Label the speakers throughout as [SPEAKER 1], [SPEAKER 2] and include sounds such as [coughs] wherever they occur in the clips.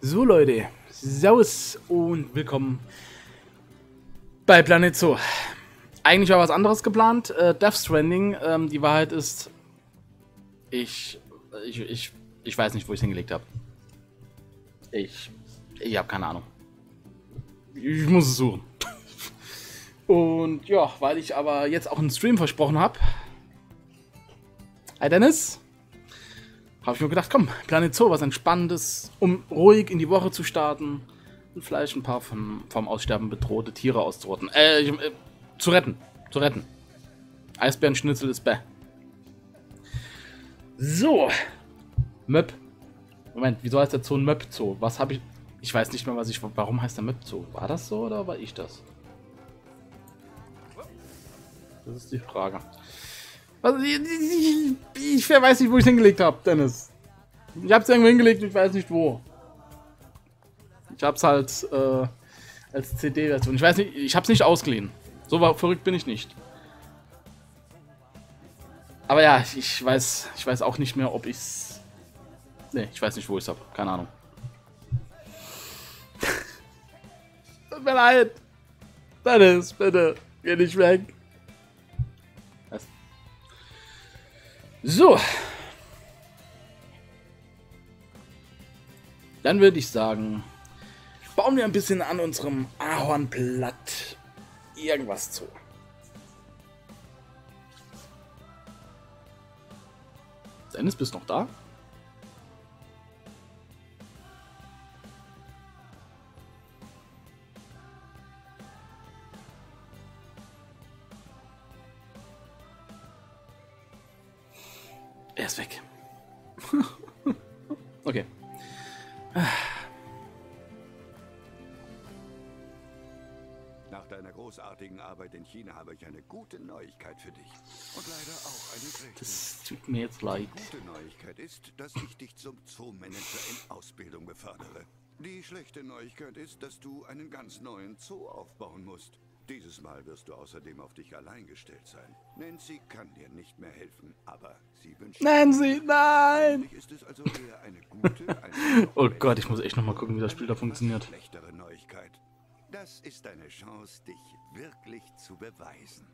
[SPEAKER 1] So Leute, Servus und willkommen bei Planet Zoo. Eigentlich war was anderes geplant, äh, Death Stranding. Ähm, die Wahrheit ist, ich, ich, ich, ich weiß nicht, wo ich es hingelegt habe. Ich, ich habe keine Ahnung. Ich muss es suchen. [laughs] Und ja, weil ich aber jetzt auch einen Stream versprochen habe. Hi Dennis habe ich mir gedacht, komm, Planet Zoo, was Entspannendes, um ruhig in die Woche zu starten und vielleicht ein paar vom, vom Aussterben bedrohte Tiere auszurotten. Äh, äh, zu retten. Zu retten. Eisbärenschnitzel ist bäh. So. Möp. Moment, wieso heißt der Zoo ein Möp Zoo? Was habe ich. Ich weiß nicht mehr, was ich. Warum heißt der Möp Zoo? War das so oder war ich das? Das ist die Frage. Ich, weiß nicht, wo ich es hingelegt habe, Dennis. Ich habe es irgendwo hingelegt, ich weiß nicht wo. Ich habe es halt äh, als CD-Version. Ich weiß nicht, ich habe es nicht ausgeliehen. So verrückt bin ich nicht. Aber ja, ich weiß, ich weiß auch nicht mehr, ob ich's. Ne, ich weiß nicht, wo ich es habe. Keine Ahnung. [laughs] Tut mir leid. Dennis, bitte, geh nicht weg. So. Dann würde ich sagen, bauen wir ein bisschen an unserem Ahornblatt irgendwas zu. Dennis, bist du noch da? Er ist weg. [laughs] okay.
[SPEAKER 2] Nach deiner großartigen Arbeit in China habe ich eine gute Neuigkeit für dich. Und leider auch eine schlechte.
[SPEAKER 1] Das tut mir jetzt leid.
[SPEAKER 2] Die gute Neuigkeit ist, dass ich dich zum Zoomanager in Ausbildung befördere. Die schlechte Neuigkeit ist, dass du einen ganz neuen Zoo aufbauen musst. Dieses Mal wirst du außerdem auf dich allein gestellt sein. Nancy kann dir nicht mehr helfen, aber sie wünscht...
[SPEAKER 1] Nancy, nein!
[SPEAKER 2] Ist es also eher eine gute, [laughs] eine
[SPEAKER 1] oh Gott, ich muss echt nochmal gucken, wie das Spiel da funktioniert.
[SPEAKER 2] Schlechtere Neuigkeit. Das ist deine Chance, dich wirklich zu beweisen.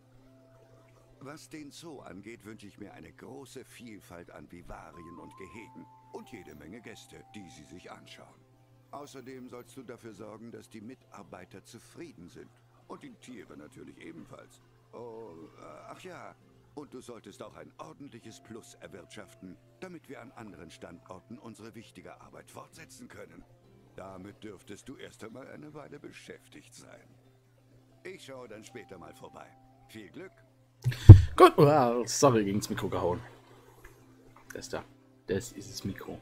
[SPEAKER 2] Was den Zoo angeht, wünsche ich mir eine große Vielfalt an Vivarien und Gehegen und jede Menge Gäste, die sie sich anschauen. Außerdem sollst du dafür sorgen, dass die Mitarbeiter zufrieden sind und die Tiere natürlich ebenfalls. Oh, äh, ach ja. Und du solltest auch ein ordentliches Plus erwirtschaften, damit wir an anderen Standorten unsere wichtige Arbeit fortsetzen können. Damit dürftest du erst einmal eine Weile beschäftigt sein. Ich schaue dann später mal vorbei. Viel Glück.
[SPEAKER 1] Gut, sorry, gegen das Mikro gehauen. Das da. Das ist das Mikro.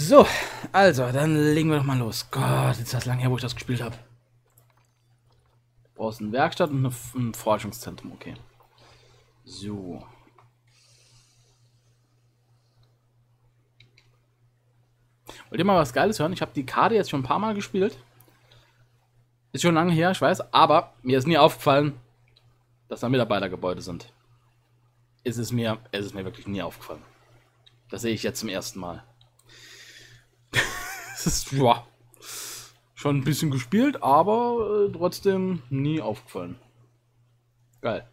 [SPEAKER 1] So, also, dann legen wir doch mal los. Gott, ist das lange her, wo ich das gespielt habe. Du brauchst eine Werkstatt und ein Forschungszentrum, okay. So. Wollt ihr mal was Geiles hören? Ich habe die Karte jetzt schon ein paar Mal gespielt. Ist schon lange her, ich weiß, aber mir ist nie aufgefallen, dass da Mitarbeitergebäude sind. Ist es mir, ist es mir wirklich nie aufgefallen. Das sehe ich jetzt zum ersten Mal. Das ist, ja, schon ein bisschen gespielt, aber äh, trotzdem nie aufgefallen. Geil.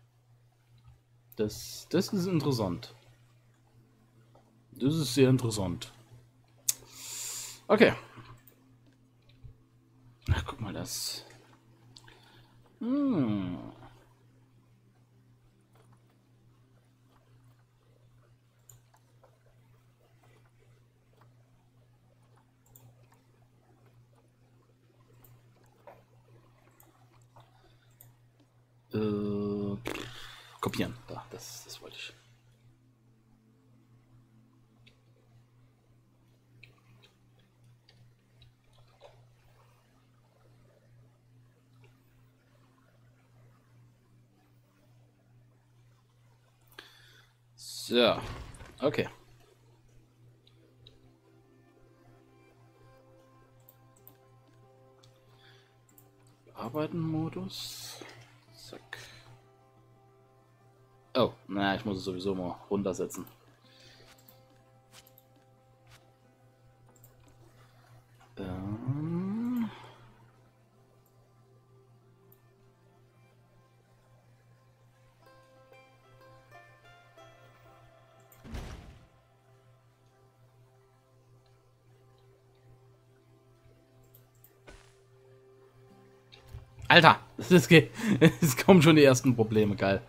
[SPEAKER 1] Das, das ist interessant. Das ist sehr interessant. Okay. Ach, guck mal, das. Hm. Äh, kopieren. Da, das, das wollte ich. So, okay. Arbeiten-Modus. Zack. Oh, naja, ich muss es sowieso mal runtersetzen. Ähm. Alter, [laughs] es, ist, es kommen schon die ersten Probleme, geil.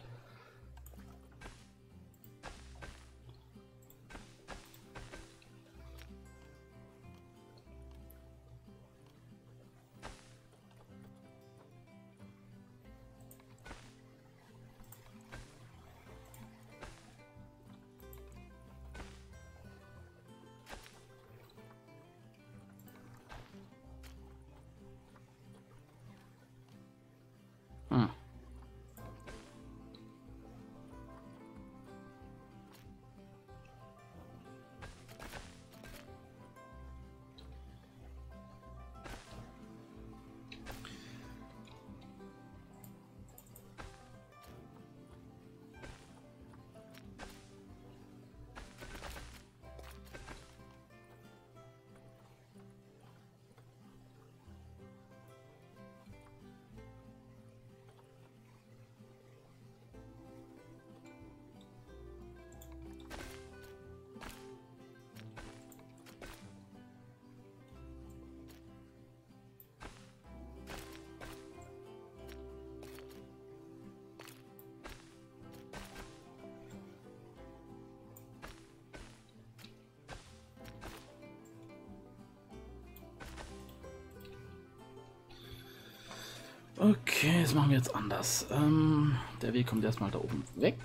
[SPEAKER 1] Machen wir jetzt anders. Ähm, der Weg kommt erstmal da oben weg.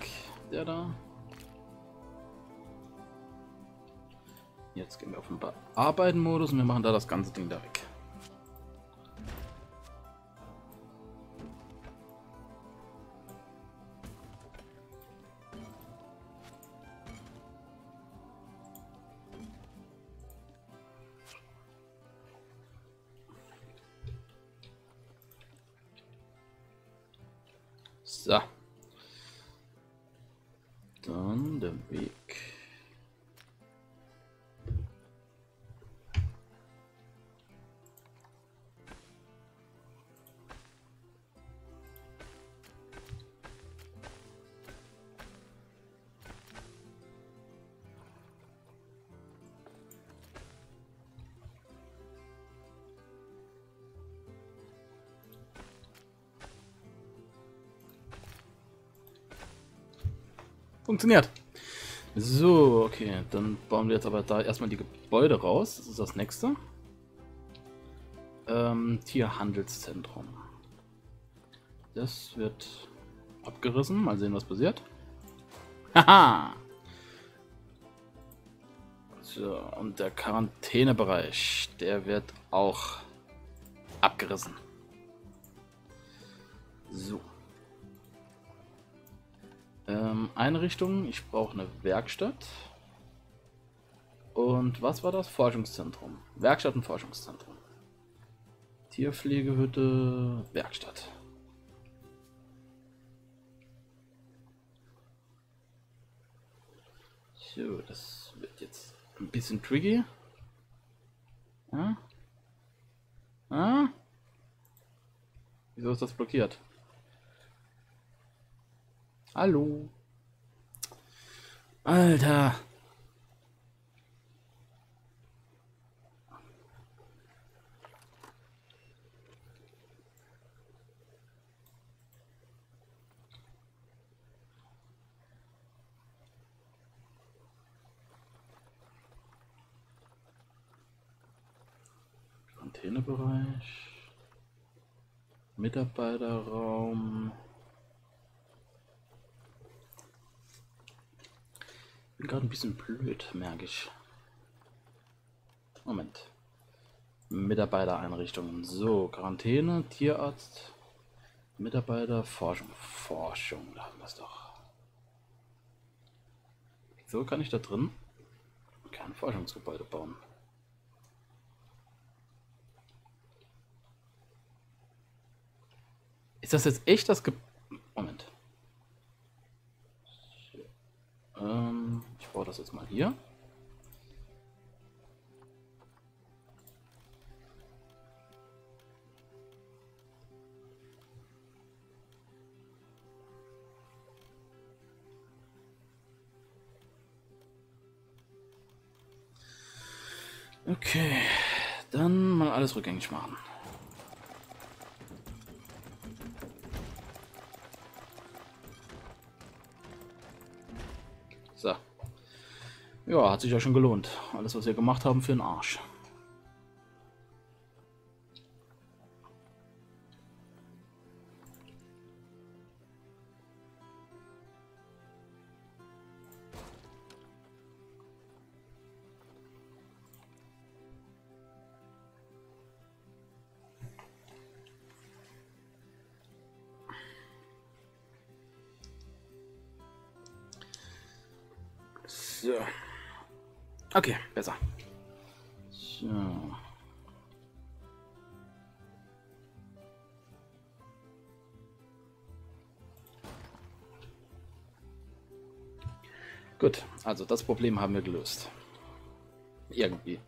[SPEAKER 1] Der da. Jetzt gehen wir auf den Bearbeiten-Modus und wir machen da das ganze Ding da weg. Funktioniert. So, okay, dann bauen wir jetzt aber da erstmal die Gebäude raus. Das ist das nächste. Ähm, Tierhandelszentrum. Das wird abgerissen. Mal sehen, was passiert. Haha! So, und der Quarantänebereich, der wird auch abgerissen. So. Ähm, Einrichtungen. Ich brauche eine Werkstatt. Und was war das? Forschungszentrum. Werkstatt und Forschungszentrum. Tierpflegehütte, Werkstatt. So, das wird jetzt ein bisschen tricky. Ja? Ah? Wieso ist das blockiert? Hallo. Alter. Containerbereich. Mitarbeiterraum. Bin gerade ein bisschen blöd, merke ich. Moment. Mitarbeitereinrichtungen. So, Quarantäne, Tierarzt, Mitarbeiter, Forschung. Forschung, da haben wir es doch. So kann ich da drin kein Forschungsgebäude bauen. Ist das jetzt echt das Ge Moment. Baue das jetzt mal hier. Okay, dann mal alles rückgängig machen. So. Ja, hat sich ja schon gelohnt. Alles, was wir gemacht haben, für den Arsch. Okay, besser. So. Gut, also das Problem haben wir gelöst. Irgendwie.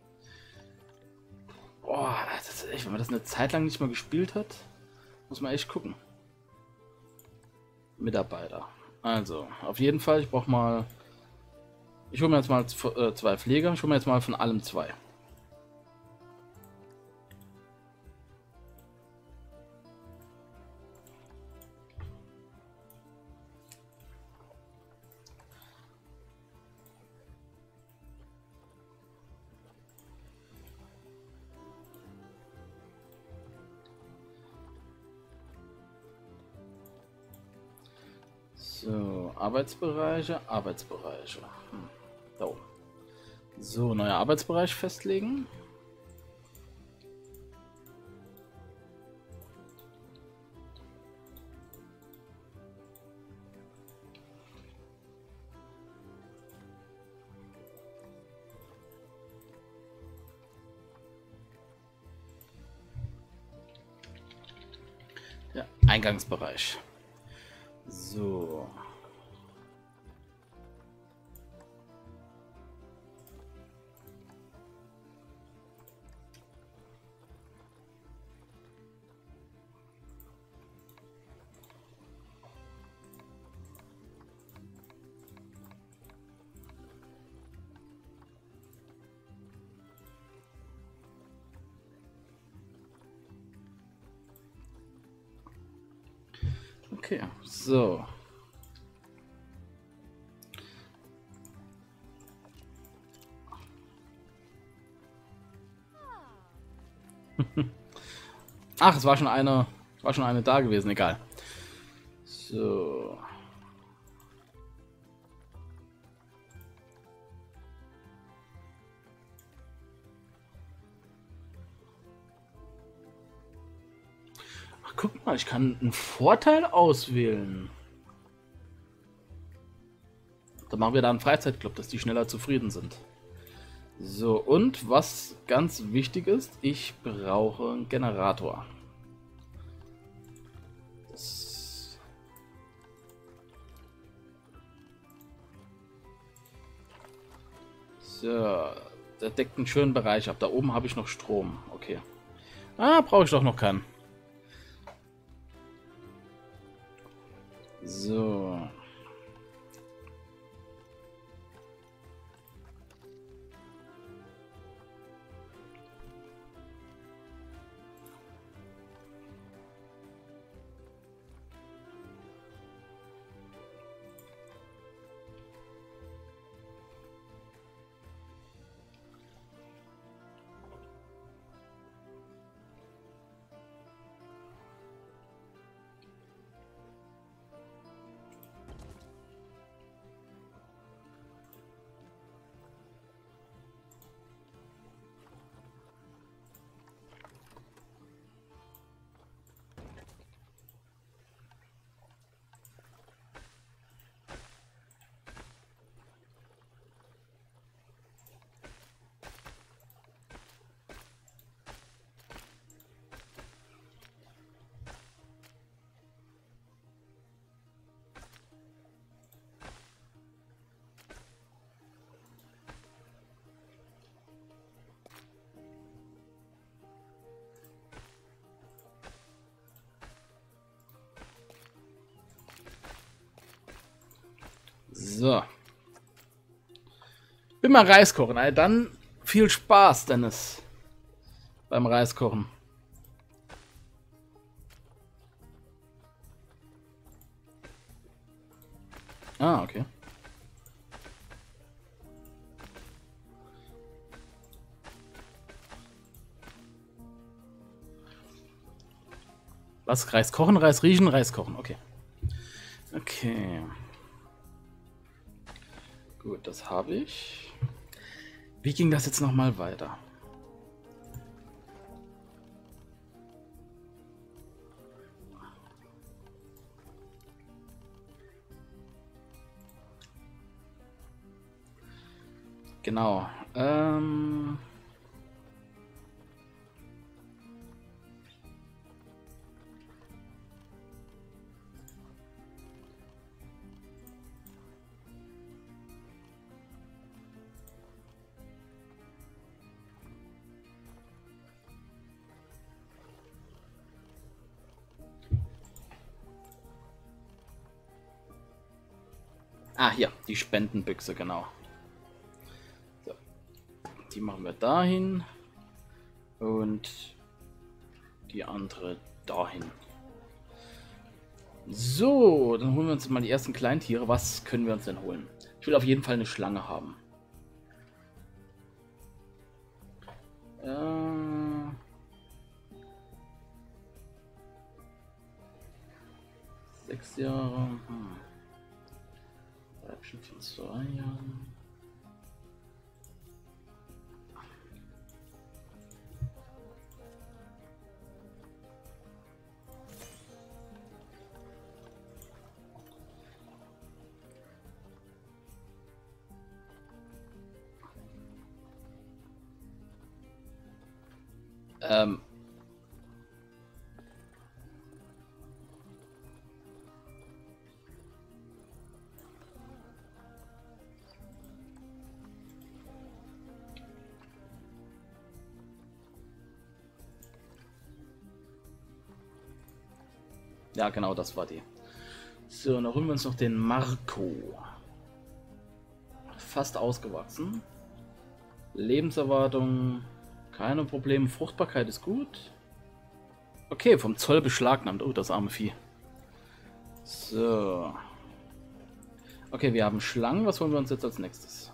[SPEAKER 1] Boah, das ist echt, wenn man das eine Zeit lang nicht mehr gespielt hat, muss man echt gucken. Mitarbeiter. Also, auf jeden Fall, ich brauche mal ich hole mir jetzt mal äh, zwei Pfleger. Ich hole mir jetzt mal von allem zwei. Arbeitsbereiche, Arbeitsbereiche. Hm. Da oben. So, neuer Arbeitsbereich festlegen. Eingangsbereich. So. So. [laughs] Ach, es war schon eine, war schon eine da gewesen, egal. Ich kann einen Vorteil auswählen. Dann machen wir da einen Freizeitclub, dass die schneller zufrieden sind. So, und was ganz wichtig ist, ich brauche einen Generator. Das so, der deckt einen schönen Bereich ab. Da oben habe ich noch Strom. Okay. Ah, brauche ich doch noch keinen. So. So. Bin mal Reis kochen. Also dann viel Spaß, Dennis. Beim Reiskochen. Ah, okay. Was? Reis kochen, Reis riechen, Reis kochen. Okay. Okay. Gut, das habe ich. Wie ging das jetzt nochmal weiter? Genau. Ähm Ah, hier, die Spendenbüchse, genau. So. Die machen wir dahin. Und die andere dahin. So, dann holen wir uns mal die ersten Kleintiere. Was können wir uns denn holen? Ich will auf jeden Fall eine Schlange haben. Äh sechs Jahre. Hm. Weibchen von zwei Jahren. Ja, genau, das war die. So, dann holen wir uns noch den Marco. Fast ausgewachsen. Lebenserwartung, keine Probleme. Fruchtbarkeit ist gut. Okay, vom Zoll beschlagnahmt. Oh, das arme Vieh. So. Okay, wir haben Schlangen. Was wollen wir uns jetzt als nächstes?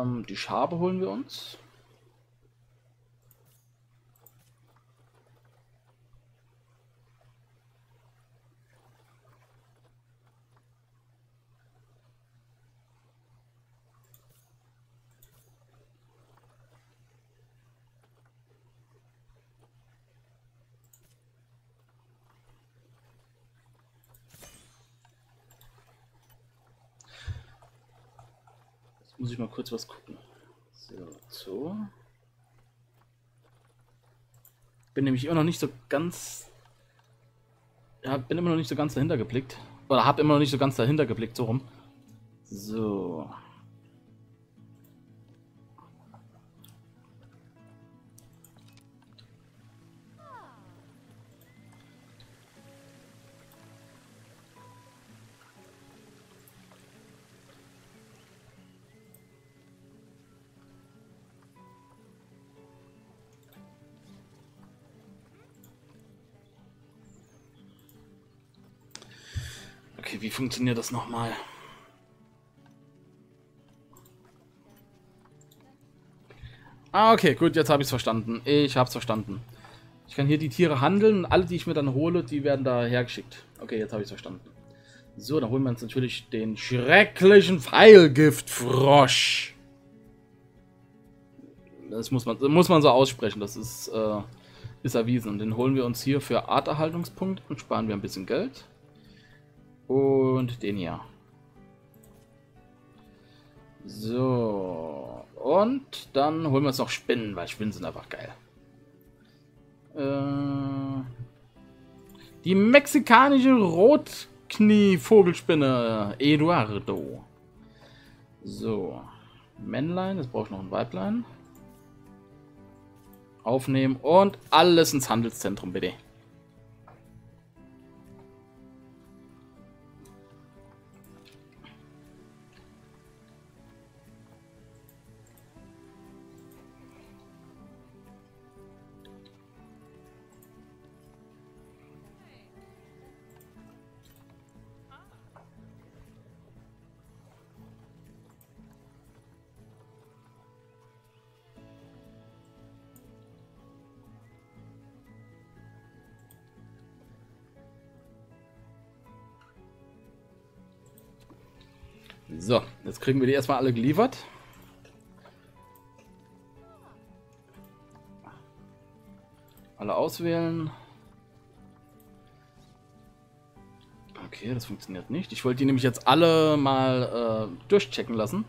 [SPEAKER 1] Ähm, die Schabe holen wir uns. Mal kurz was gucken. So, so. Bin nämlich immer noch nicht so ganz. Ja, bin immer noch nicht so ganz dahinter geblickt. Oder hab immer noch nicht so ganz dahinter geblickt, so rum. So. Funktioniert das nochmal? Ah, okay, gut, jetzt habe ich es verstanden. Ich habe es verstanden. Ich kann hier die Tiere handeln und alle, die ich mir dann hole, die werden da hergeschickt. Okay, jetzt habe ich es verstanden. So, dann holen wir uns natürlich den schrecklichen Pfeilgiftfrosch. Das muss man, das muss man so aussprechen, das ist, äh, ist erwiesen. Und den holen wir uns hier für Arterhaltungspunkte und sparen wir ein bisschen Geld. Und den hier. So. Und dann holen wir uns noch Spinnen, weil Spinnen sind einfach geil. Äh, die mexikanische Rotknie-Vogelspinne Eduardo. So. Männlein, jetzt brauche ich noch ein Weiblein. Aufnehmen und alles ins Handelszentrum, bitte. Jetzt kriegen wir die erstmal alle geliefert. Alle auswählen. Okay, das funktioniert nicht. Ich wollte die nämlich jetzt alle mal äh, durchchecken lassen.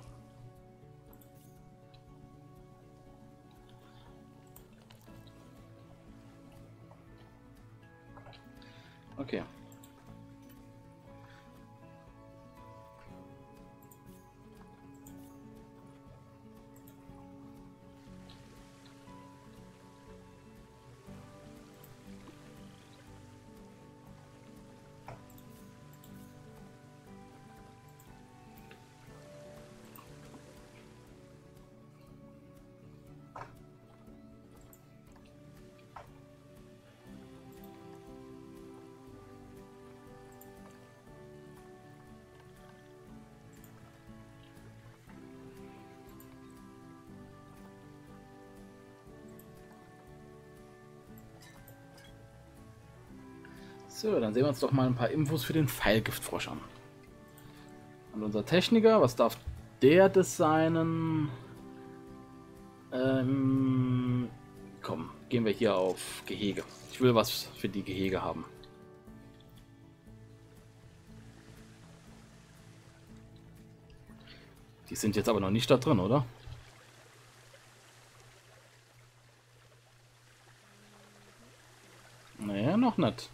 [SPEAKER 1] So, dann sehen wir uns doch mal ein paar Infos für den Pfeilgiftfrosch an. Und unser Techniker, was darf der designen? Ähm, komm, gehen wir hier auf Gehege. Ich will was für die Gehege haben. Die sind jetzt aber noch nicht da drin, oder? Naja, noch nicht.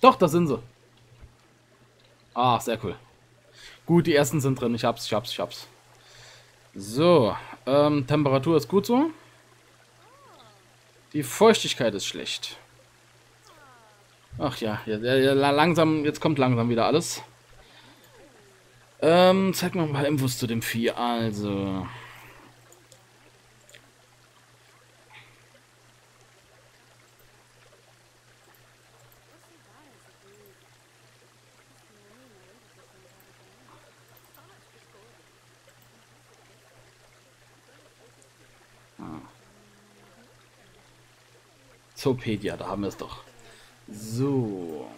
[SPEAKER 1] Doch, da sind sie. Ah, sehr cool. Gut, die ersten sind drin. Ich hab's, ich hab's, ich hab's. So, ähm, Temperatur ist gut so. Die Feuchtigkeit ist schlecht. Ach ja, ja, ja, langsam, jetzt kommt langsam wieder alles. Ähm, zeig mal ein paar Infos zu dem Vieh. Also, Zoopedia, da haben wir es doch. So.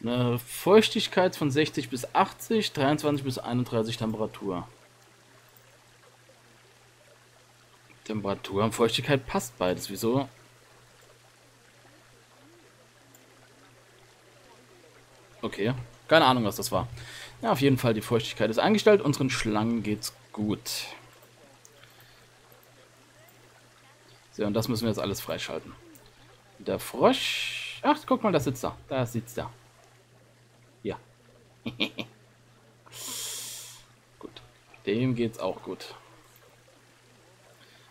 [SPEAKER 1] Eine Feuchtigkeit von 60 bis 80, 23 bis 31 Temperatur. Temperatur und Feuchtigkeit passt beides. Wieso? Okay. Keine Ahnung, was das war. Ja, auf jeden Fall, die Feuchtigkeit ist eingestellt. Unseren Schlangen geht's gut. So, und das müssen wir jetzt alles freischalten. Der Frosch. Ach, guck mal, da sitzt er. Da sitzt er. Ja. [laughs] gut. Dem geht's auch gut.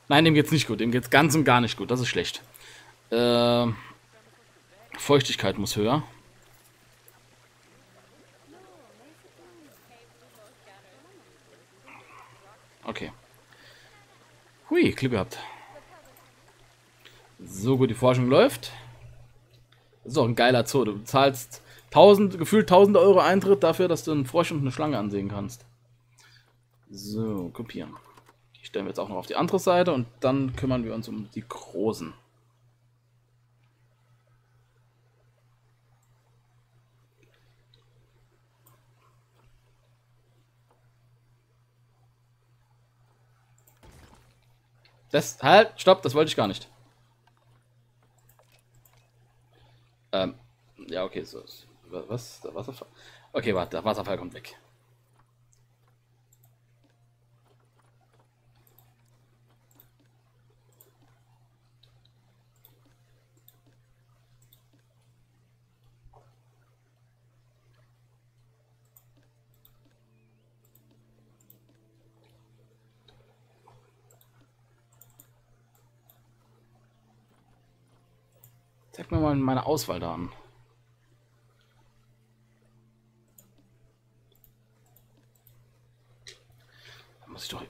[SPEAKER 1] Nein, dem geht's nicht gut. Dem geht's ganz und gar nicht gut. Das ist schlecht. Äh, Feuchtigkeit muss höher. Okay. Hui, Glück gehabt. So gut, die Forschung läuft. Das ist auch ein geiler Zoo. Du zahlst 1000, gefühlt 1000 Euro Eintritt dafür, dass du einen Frosch und eine Schlange ansehen kannst. So, kopieren. Die stellen wir jetzt auch noch auf die andere Seite und dann kümmern wir uns um die großen. Das, halt, stopp, das wollte ich gar nicht. Ähm, ja, okay, so. Was? Der Wasserfall? Okay, warte, der Wasserfall kommt weg. Zeig mir mal meine Auswahl da an. Da muss ich doch.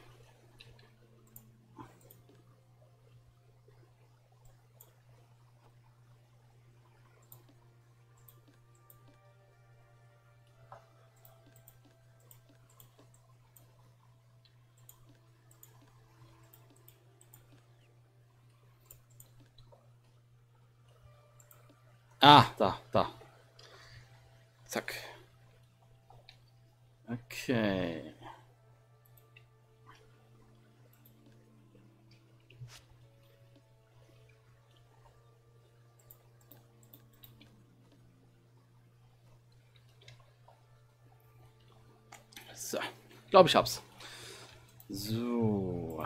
[SPEAKER 1] Ah, da, da. Zack. Okay. So, glaube ich hab's. So.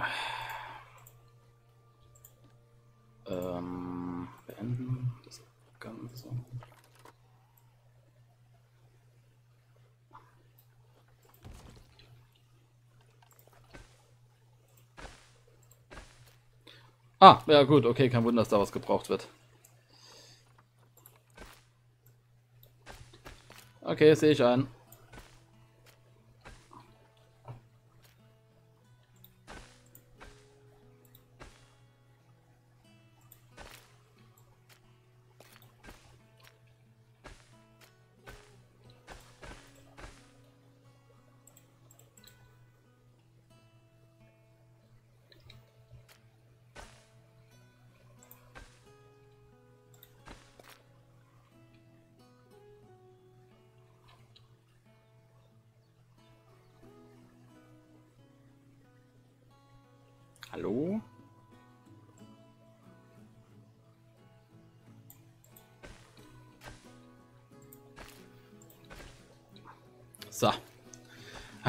[SPEAKER 1] Ähm, beenden das Ganze. Ah, ja gut, okay, kein Wunder, dass da was gebraucht wird. Okay, sehe ich ein.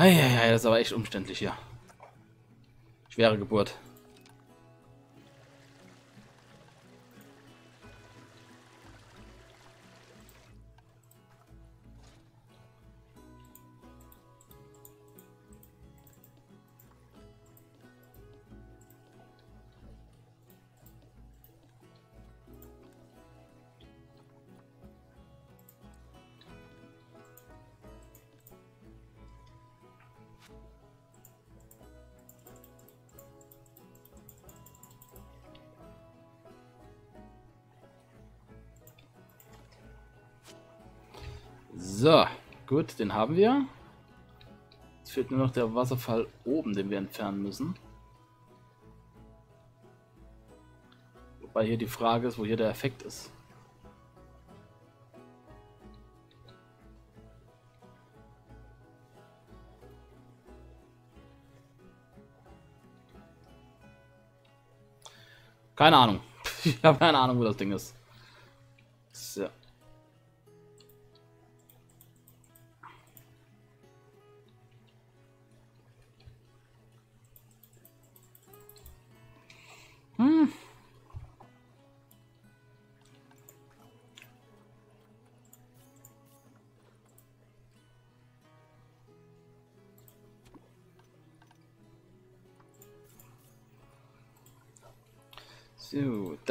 [SPEAKER 1] Eieiei, das ist aber echt umständlich hier. Schwere Geburt. So, gut, den haben wir. Jetzt fehlt nur noch der Wasserfall oben, den wir entfernen müssen. Wobei hier die Frage ist, wo hier der Effekt ist. Keine Ahnung. [laughs] Ich habe keine Ahnung, wo das Ding ist. So.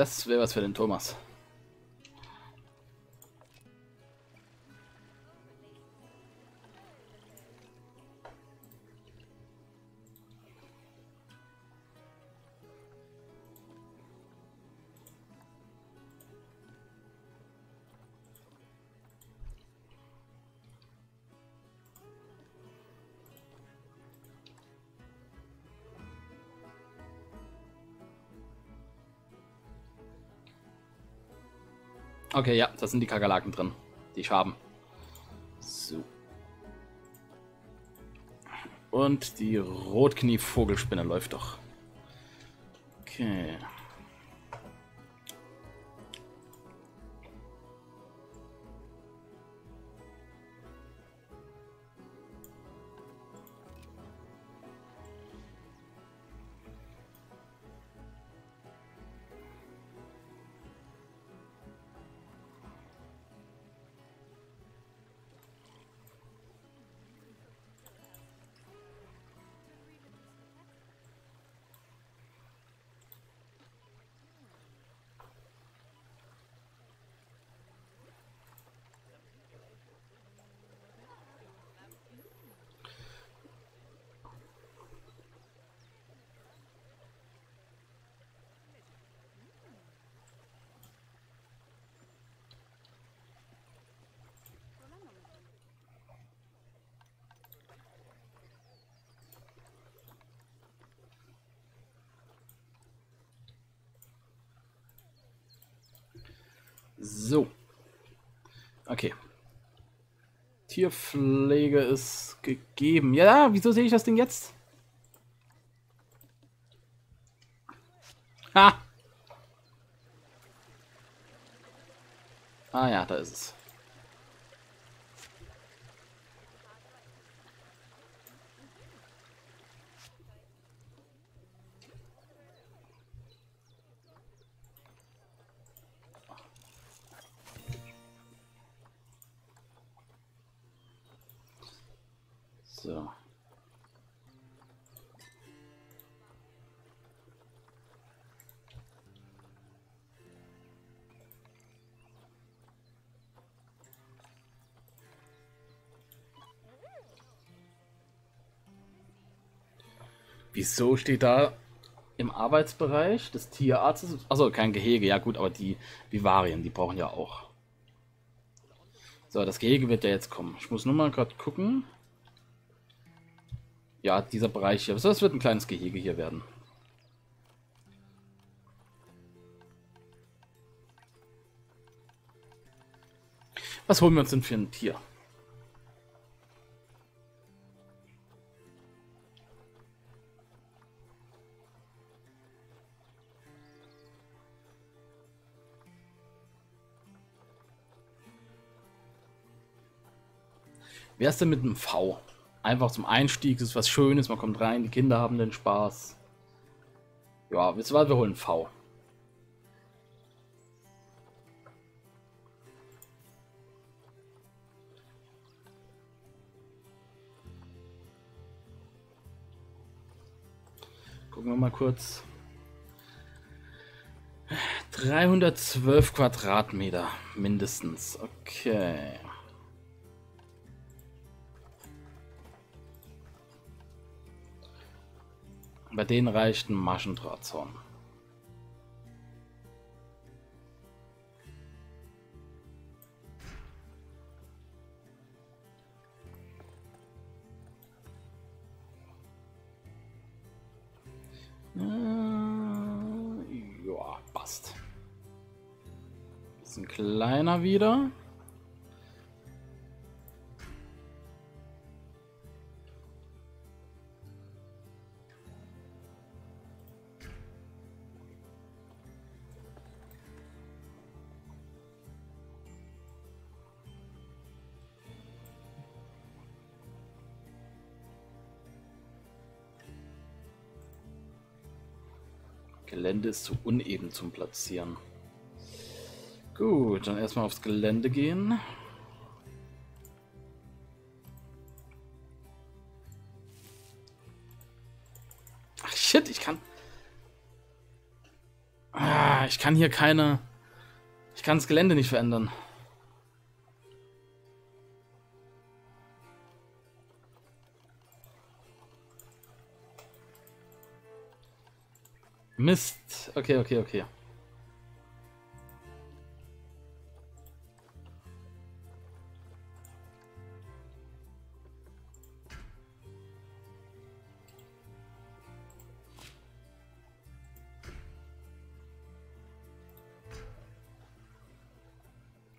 [SPEAKER 1] Das wäre was für den Thomas. Okay, ja, da sind die Kakerlaken drin, die ich haben. So. Und die Rotknie-Vogelspinne läuft doch. Okay. Tierpflege ist gegeben. Ja, wieso sehe ich das Ding jetzt? Ha! Ah ja, da ist es. So. Wieso steht da im Arbeitsbereich des Tierarztes? Achso, kein Gehege, ja gut, aber die Vivarien, die brauchen ja auch. So, das Gehege wird ja jetzt kommen. Ich muss nur mal gerade gucken. Ja, dieser Bereich hier. Das wird ein kleines Gehege hier werden. Was holen wir uns denn für ein Tier? Wer ist denn mit einem V? Einfach zum Einstieg, das ist was Schönes, man kommt rein, die Kinder haben den Spaß. Ja, wisst ihr was, wir holen V. Gucken wir mal kurz. 312 Quadratmeter mindestens. Okay. Bei denen reicht ein Maschendrahtzaun. Äh, ja, passt. Bisschen kleiner wieder. Gelände ist zu uneben zum Platzieren. Gut, dann erstmal aufs Gelände gehen. Ach shit, ich kann... Ah, ich kann hier keine... Ich kann das Gelände nicht verändern. Mist. Okay, okay, okay.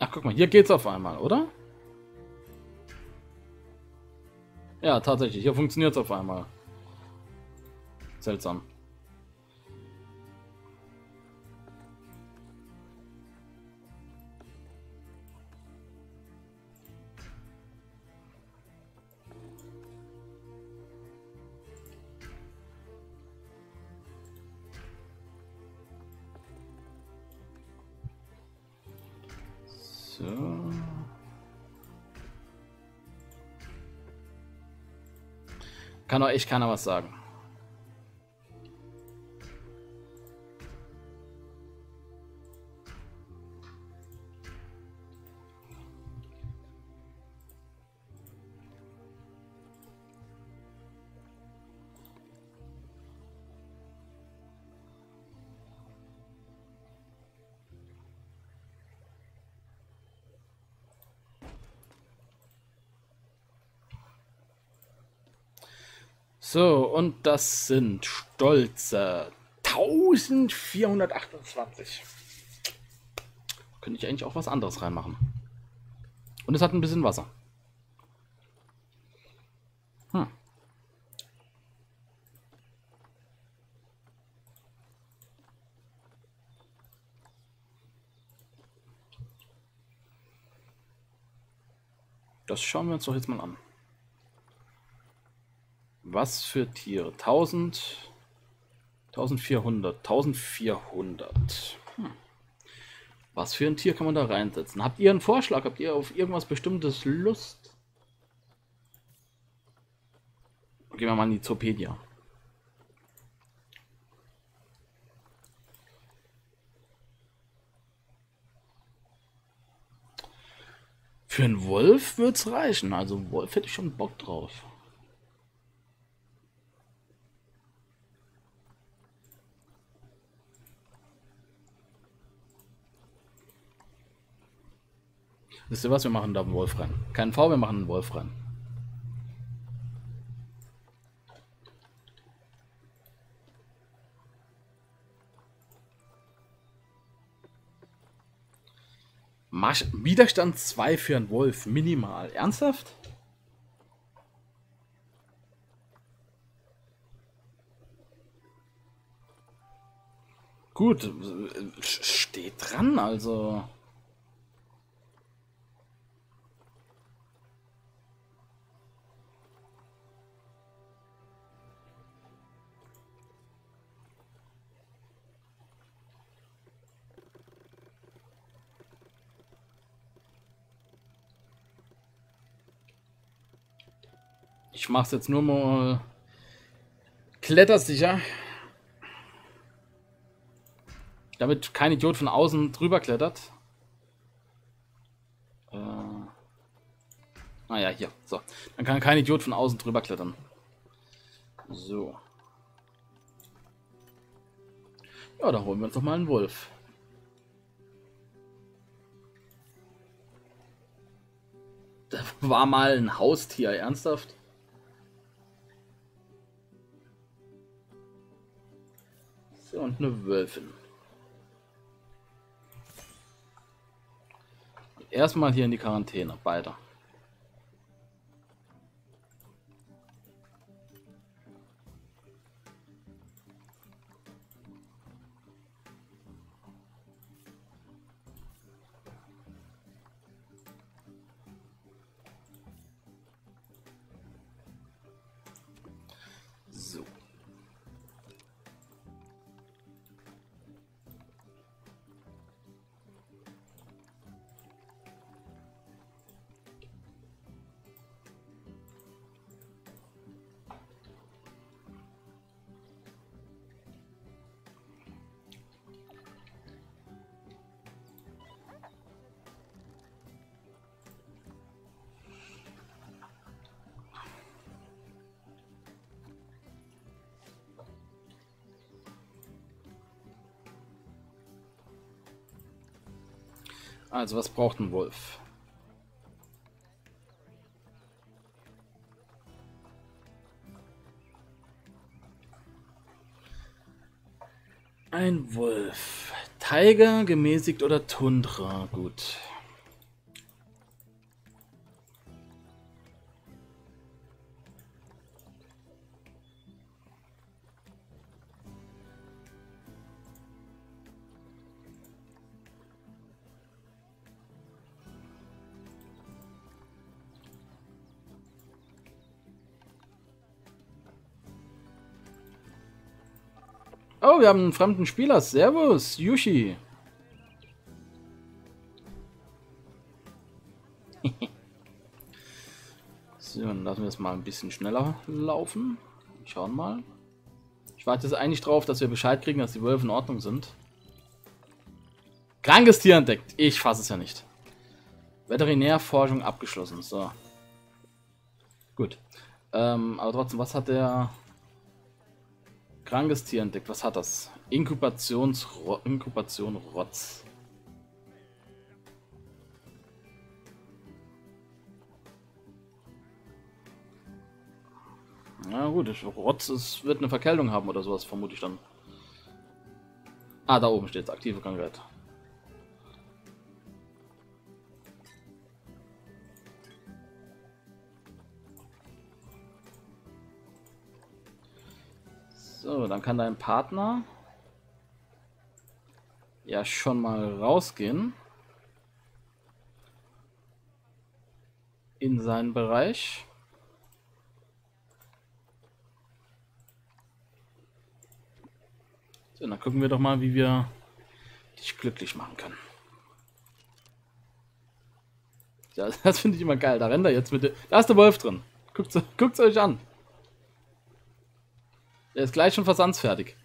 [SPEAKER 1] Ach, guck mal, hier geht's auf einmal, oder? Ja, tatsächlich, hier funktioniert's auf einmal. Seltsam. Kann doch echt keiner was sagen. So, und das sind stolze 1428. könnte ich eigentlich auch was anderes reinmachen. Und es hat ein bisschen Wasser. Hm. Das schauen wir uns doch jetzt mal an. Was für Tiere? 1000, 1400, 1400. Hm. Was für ein Tier kann man da reinsetzen? Habt ihr einen Vorschlag? Habt ihr auf irgendwas bestimmtes Lust? Gehen wir mal in die Zopedia. Für einen Wolf wird es reichen. Also Wolf hätte ich schon Bock drauf. Wisst ihr was? Wir machen da einen Wolf rein. Kein V, wir machen einen Wolf rein. Marsch Widerstand 2 für einen Wolf, minimal. Ernsthaft? Gut, steht dran, also. Ich mache es jetzt nur mal klettersicher. Damit kein Idiot von außen drüber klettert. Äh, ah ja, hier. So. Dann kann kein Idiot von außen drüber klettern. So. Ja, da holen wir uns doch mal einen Wolf. Das war mal ein Haustier, ernsthaft? Und eine Wölfin. Erstmal hier in die Quarantäne, beide. Also, was braucht ein Wolf? Ein Wolf. Tiger, gemäßigt oder Tundra? Gut. Wir haben einen fremden Spieler. Servus, Yushi. [laughs] so, dann lassen wir es mal ein bisschen schneller laufen. Schauen mal. Ich warte jetzt eigentlich drauf, dass wir Bescheid kriegen, dass die Wölfe in Ordnung sind. Krankes Tier entdeckt. Ich fasse es ja nicht. Veterinärforschung abgeschlossen. So. Gut. Ähm, aber trotzdem, was hat der Krankes Tier entdeckt. Was hat das? Inkubations Inkubation Rotz. Na gut, Rotz ist, wird eine Verkältung haben oder sowas, vermute ich dann. Ah, da oben steht es, aktive Krankheit. So, dann kann dein Partner ja schon mal rausgehen. In seinen Bereich. So, dann gucken wir doch mal, wie wir dich glücklich machen können. Ja, [laughs] das finde ich immer geil. Da rennt er jetzt mit. Da ist der Wolf drin. Guckt es euch an. Der ist gleich schon versandsfertig.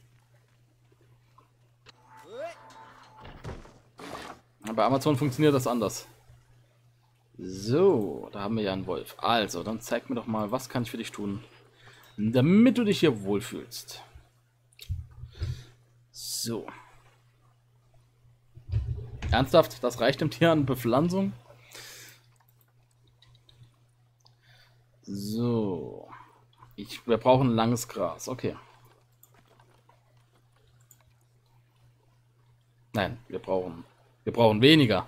[SPEAKER 1] Bei Amazon funktioniert das anders. So, da haben wir ja einen Wolf. Also, dann zeig mir doch mal, was kann ich für dich tun, damit du dich hier wohlfühlst. So. Ernsthaft, das reicht dem Tier an Bepflanzung? So. Ich, wir brauchen langes Gras. Okay. Nein, wir brauchen, wir brauchen weniger.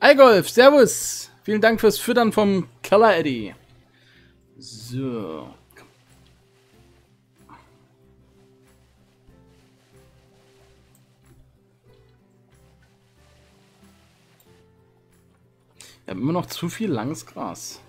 [SPEAKER 1] Eigolf, Servus. Vielen Dank fürs Füttern vom Keller Eddie. So. Wir haben immer noch zu viel langes Gras.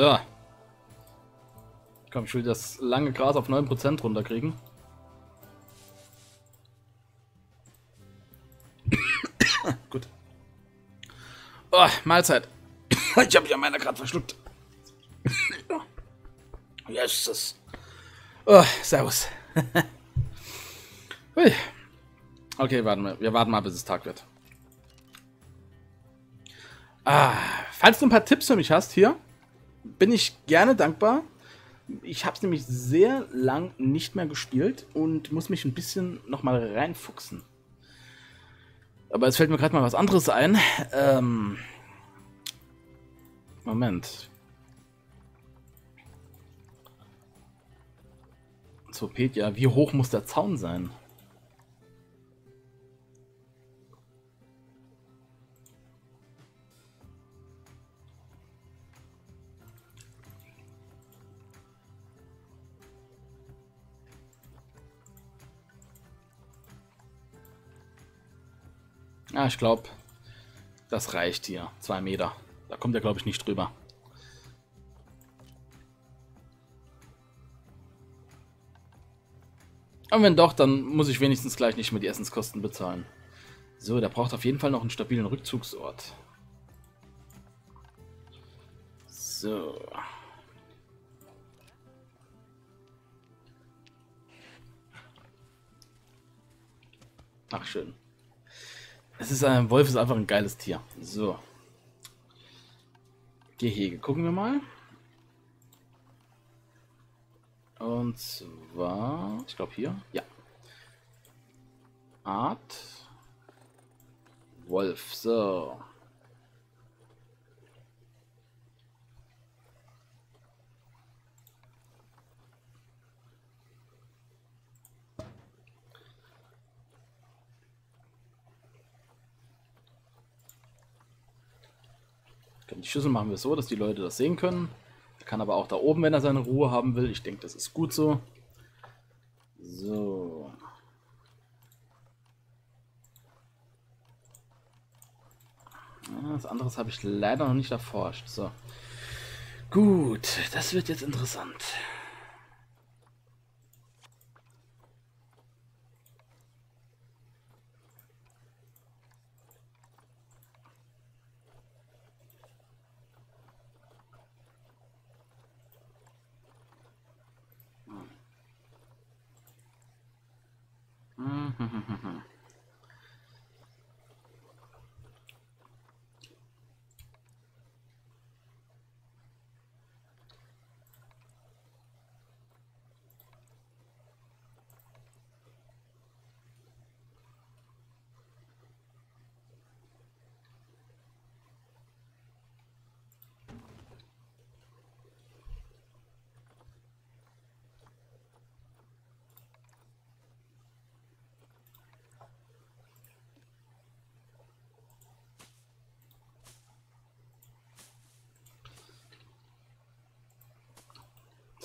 [SPEAKER 1] So. Komm, ich will das lange Gras auf 9% runterkriegen. [coughs] Gut. Oh, Mahlzeit. [coughs] ich habe ja meiner gerade verschluckt. [coughs] yes. Oh, servus. [laughs] okay, warten wir. Wir warten mal, bis es Tag wird. Ah, falls du ein paar Tipps für mich hast hier, bin ich gerne dankbar. Ich habe es nämlich sehr lang nicht mehr gespielt und muss mich ein bisschen nochmal reinfuchsen. Aber es fällt mir gerade mal was anderes ein. Ähm Moment. Zopedia, wie hoch muss der Zaun sein? Ah, ich glaube, das reicht hier. Zwei Meter. Da kommt er, glaube ich, nicht drüber. Und wenn doch, dann muss ich wenigstens gleich nicht mehr die Essenskosten bezahlen. So, der braucht auf jeden Fall noch einen stabilen Rückzugsort. So. Ach, schön. Es ist ein Wolf ist einfach ein geiles Tier. So. Gehege. Gucken wir mal. Und zwar, ich glaube hier. Ja. Art. Wolf. So. Die Schüssel machen wir so, dass die Leute das sehen können. Er kann aber auch da oben, wenn er seine Ruhe haben will. Ich denke, das ist gut so. So. Das andere habe ich leider noch nicht erforscht. So. Gut, das wird jetzt interessant.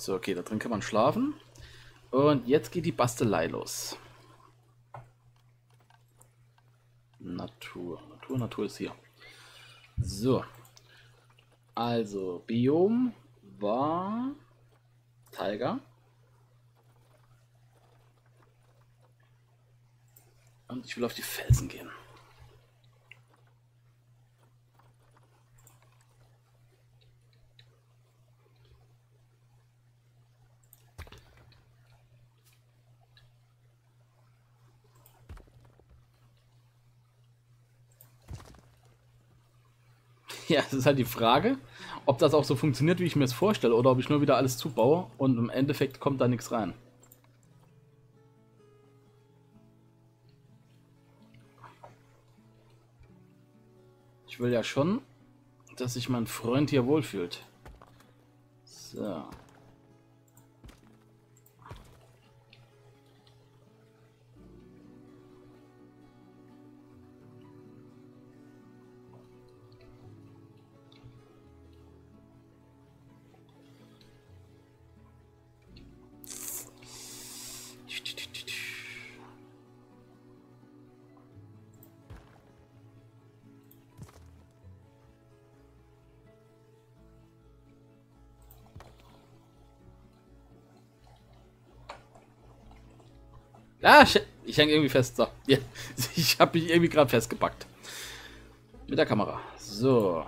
[SPEAKER 1] So, okay, da drin kann man schlafen. Und jetzt geht die Bastelei los. Natur. Natur, Natur ist hier. So. Also, Biom war Tiger. Und ich will auf die Felsen gehen. [laughs] Ja, es ist halt die Frage, ob das auch so funktioniert, wie ich mir es vorstelle, oder ob ich nur wieder alles zubaue und im Endeffekt kommt da nichts rein. Ich will ja schon, dass sich mein Freund hier wohlfühlt. So. Ah, ich, ich hänge irgendwie fest. So. Ja, [laughs] ich habe mich irgendwie gerade festgepackt. Mit der Kamera. So.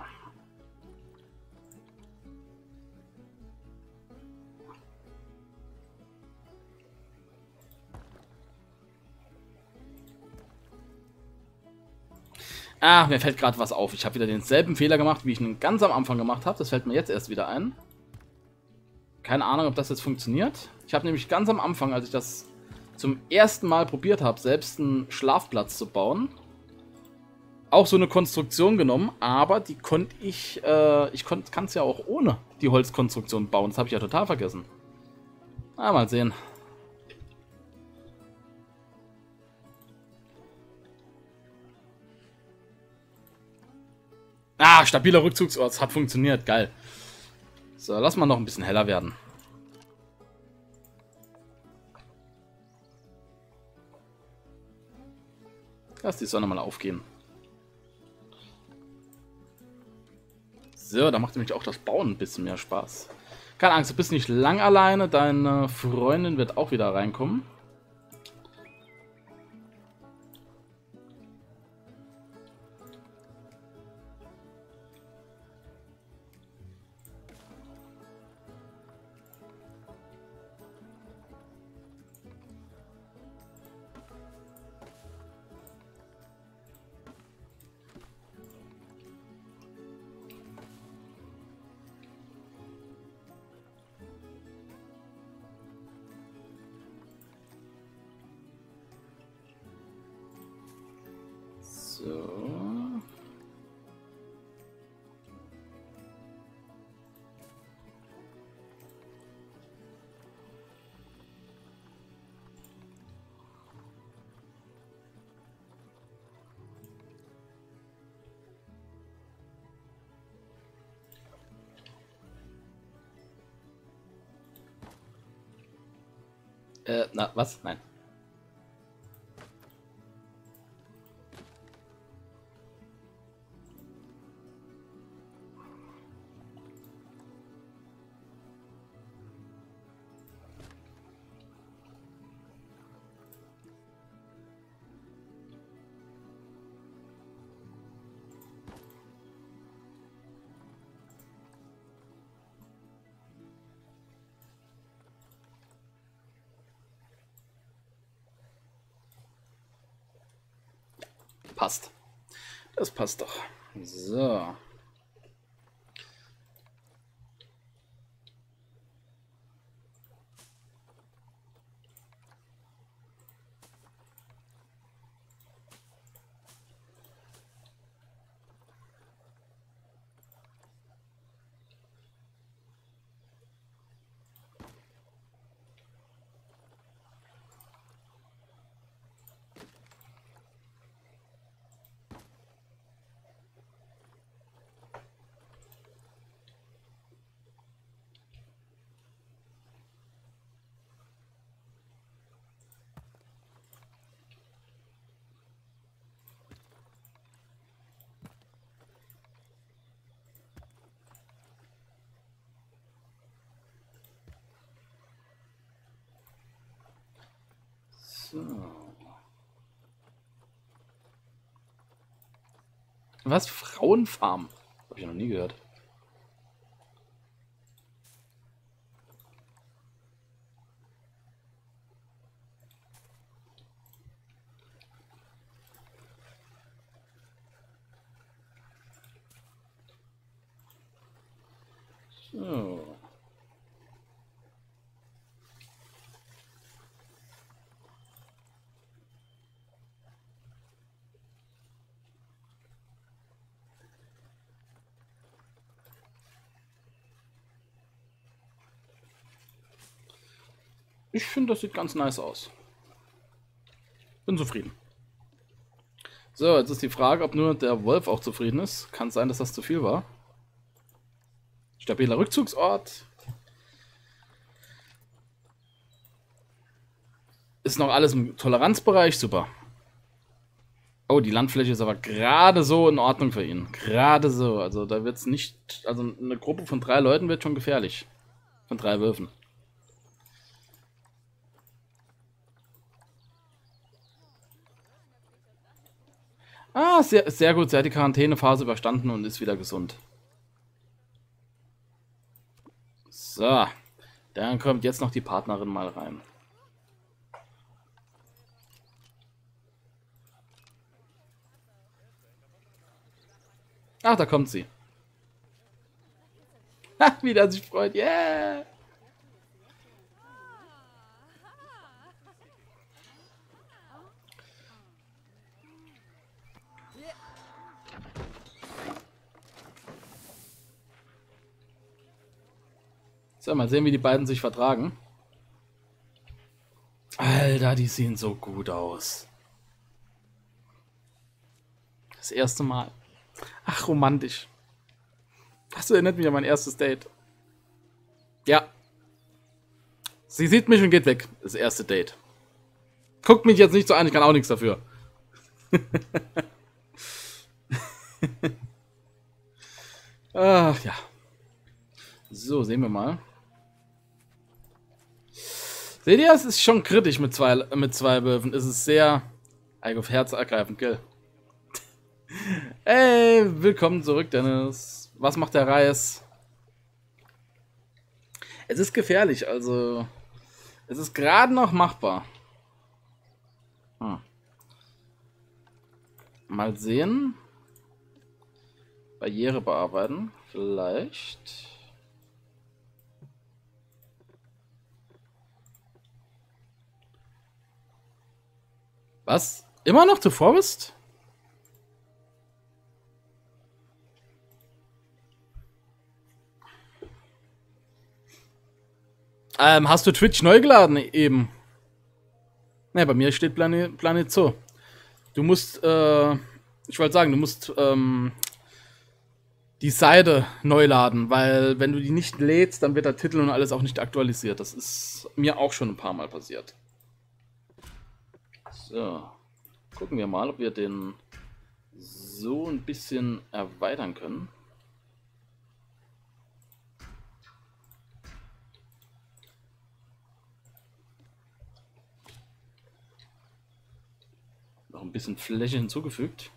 [SPEAKER 1] Ah, mir fällt gerade was auf. Ich habe wieder denselben Fehler gemacht, wie ich ihn ganz am Anfang gemacht habe. Das fällt mir jetzt erst wieder ein. Keine Ahnung, ob das jetzt funktioniert. Ich habe nämlich ganz am Anfang, als ich das zum ersten Mal probiert habe, selbst einen Schlafplatz zu bauen, auch so eine Konstruktion genommen, aber die konnte ich, äh, ich kann es ja auch ohne die Holzkonstruktion bauen. Das habe ich ja total vergessen. Na, mal sehen. Ah, stabiler Rückzugsort. Hat funktioniert. Geil. So, lass mal noch ein bisschen heller werden. Lass die Sonne mal aufgehen. So, da macht nämlich auch das Bauen ein bisschen mehr Spaß. Keine Angst, du bist nicht lang alleine. Deine Freundin wird auch wieder reinkommen. Äh, na, was? Nein. Das passt doch. So. So. Was? Frauenfarm? Habe ich noch nie gehört. So. Ich finde, das sieht ganz nice aus. Bin zufrieden. So, jetzt ist die Frage, ob nur der Wolf auch zufrieden ist. Kann sein, dass das zu viel war. Stabiler Rückzugsort. Ist noch alles im Toleranzbereich, super. Oh, die Landfläche ist aber gerade so in Ordnung für ihn. Gerade so. Also da wird es nicht. Also eine Gruppe von drei Leuten wird schon gefährlich. Von drei Würfen. Ah, sehr, sehr gut. Sie hat die Quarantänephase überstanden und ist wieder gesund. So. Dann kommt jetzt noch die Partnerin mal rein. Ach, da kommt sie. Ha, [laughs] wie der sich freut. Yeah! So, mal sehen, wie die beiden sich vertragen. Alter, die sehen so gut aus. Das erste Mal. Ach, romantisch. Das erinnert mich an mein erstes Date. Ja. Sie sieht mich und geht weg. Das erste Date. Guckt mich jetzt nicht so an, ich kann auch nichts dafür. [laughs] Ach ja. So, sehen wir mal. Seht ihr, es ist schon kritisch mit zwei, mit zwei Würfen. Es ist sehr auf Herz ergreifend, gell? [laughs] Hey, willkommen zurück, Dennis. Was macht der Reis? Es ist gefährlich, also es ist gerade noch machbar. Hm. Mal sehen. Barriere bearbeiten, vielleicht. Was? Immer noch zuvor bist? Ähm, hast du Twitch neu geladen eben? Ne, bei mir steht Planet, Planet Zoo. Du musst, äh, ich wollte sagen, du musst ähm, die Seite neu laden, weil wenn du die nicht lädst, dann wird der Titel und alles auch nicht aktualisiert. Das ist mir auch schon ein paar Mal passiert. So, gucken wir mal, ob wir den so ein bisschen erweitern können. Noch ein bisschen Fläche hinzugefügt.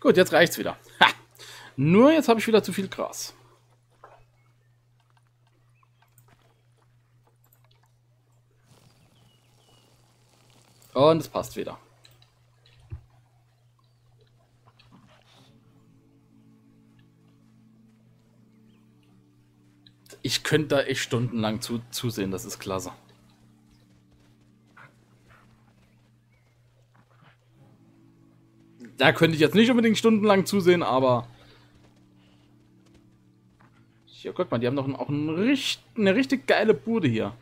[SPEAKER 1] Gut, jetzt reicht's wieder. Ha! Nur jetzt habe ich wieder zu viel Gras. Und es passt wieder. Ich könnte da echt stundenlang zu, zusehen, das ist klasse. Da könnte ich jetzt nicht unbedingt stundenlang zusehen, aber... Hier, guck mal, die haben doch auch ein, eine richtig geile Bude hier.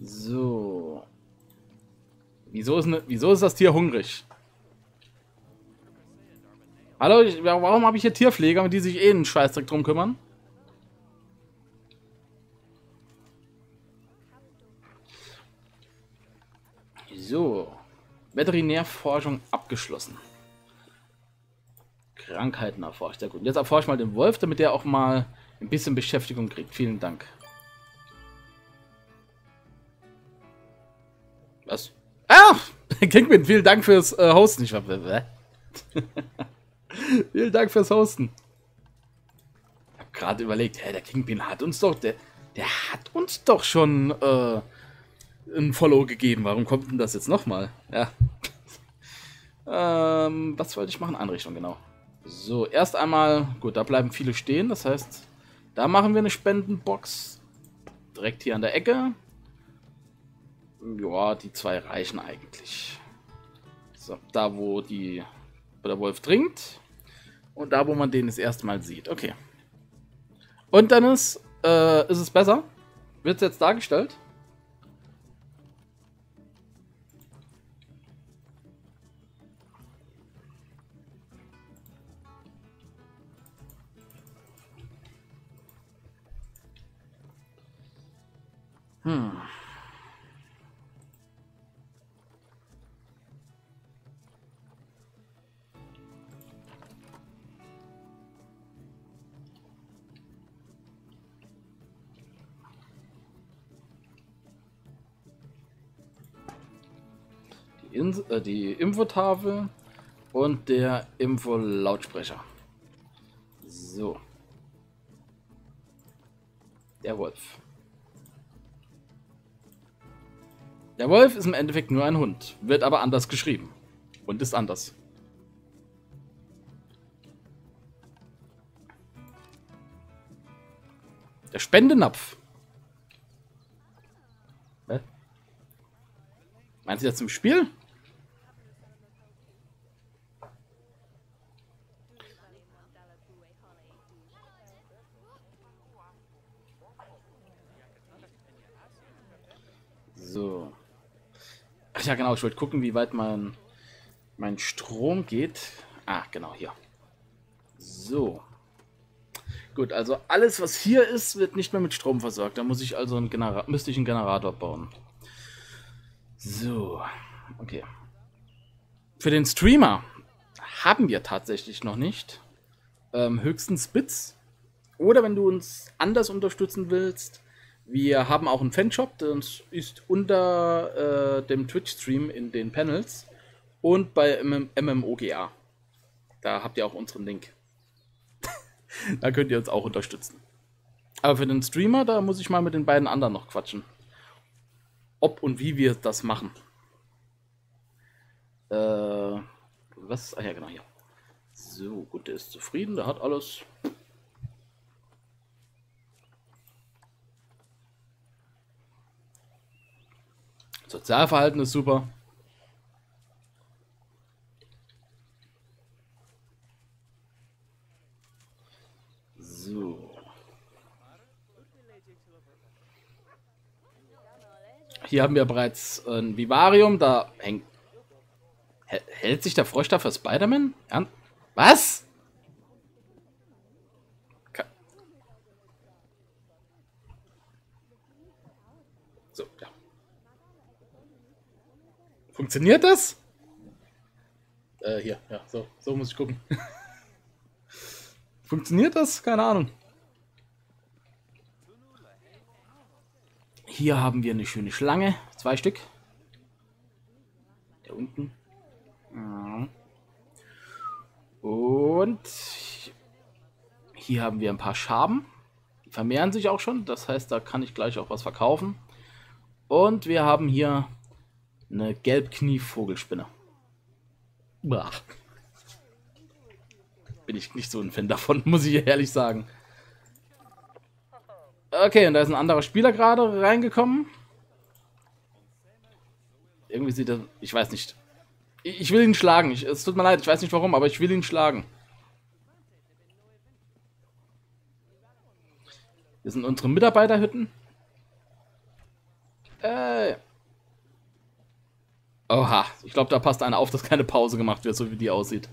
[SPEAKER 1] So. Wieso ist, ne, wieso ist das Tier hungrig? Hallo, ich, warum habe ich hier Tierpfleger, die sich eh einen Scheißdreck drum kümmern? So. Veterinärforschung abgeschlossen. Krankheiten erforscht. Sehr gut. Jetzt erforscht mal den Wolf, damit er auch mal ein bisschen Beschäftigung kriegt. Vielen Dank. Was? Ah! [laughs] Kingpin, vielen Dank fürs äh, Hosten. Ich war. [laughs] vielen Dank fürs Hosten. Ich hab gerade überlegt, hey, der Kingpin hat uns doch. Der, der hat uns doch schon. Äh, ein Follow gegeben. Warum kommt denn das jetzt nochmal? Ja. [laughs] ähm, was wollte ich machen? Einrichtung, genau. So, erst einmal, gut, da bleiben viele stehen. Das heißt, da machen wir eine Spendenbox. Direkt hier an der Ecke. Ja, die zwei reichen eigentlich. So, da wo die wo der Wolf trinkt. Und da wo man den das erste Mal sieht. Okay. Und dann ist, äh, ist es besser. Wird es jetzt dargestellt? Hm. In äh, die Infotafel und der Info-Lautsprecher. So. Der Wolf. Der Wolf ist im Endeffekt nur ein Hund, wird aber anders geschrieben. Und ist anders. Der Spendenapf. Hä? Meint ihr das zum Spiel? So. Ach ja, genau, ich wollte gucken, wie weit mein, mein Strom geht. Ah, genau, hier. So. Gut, also alles, was hier ist, wird nicht mehr mit Strom versorgt. Da muss ich also einen Genera müsste ich einen Generator bauen. So, okay. Für den Streamer haben wir tatsächlich noch nicht. Ähm, höchstens Bits. Oder wenn du uns anders unterstützen willst, wir haben auch einen Fanshop, das ist unter äh, dem Twitch-Stream in den Panels und bei MM MMOGA. Da habt ihr auch unseren Link. [laughs] da könnt ihr uns auch unterstützen. Aber für den Streamer, da muss ich mal mit den beiden anderen noch quatschen. Ob und wie wir das machen. Äh, was? Ah ja, genau hier. So, gut, der ist zufrieden, der hat alles. Sozialverhalten ist super. So. Hier haben wir bereits ein Vivarium, da hängt... Hält sich der Frosch da für Spider-Man? Was? So, ja. Funktioniert das? Äh, hier, ja, so, so muss ich gucken. [laughs] Funktioniert das? Keine Ahnung. Hier haben wir eine schöne Schlange. Zwei Stück. Da unten. Und hier haben wir ein paar Schaben. Die vermehren sich auch schon. Das heißt, da kann ich gleich auch was verkaufen. Und wir haben hier eine Gelbknie-Vogelspinne. Bin ich nicht so ein Fan davon, [laughs] muss ich ehrlich sagen. Okay, und da ist ein anderer Spieler gerade reingekommen. Irgendwie sieht er... Ich weiß nicht. Ich, ich will ihn schlagen. Ich, es tut mir leid, ich weiß nicht warum, aber ich will ihn schlagen. Hier sind unsere Mitarbeiterhütten. Äh. Oha, ich glaube, da passt einer auf, dass keine Pause gemacht wird, so wie die aussieht.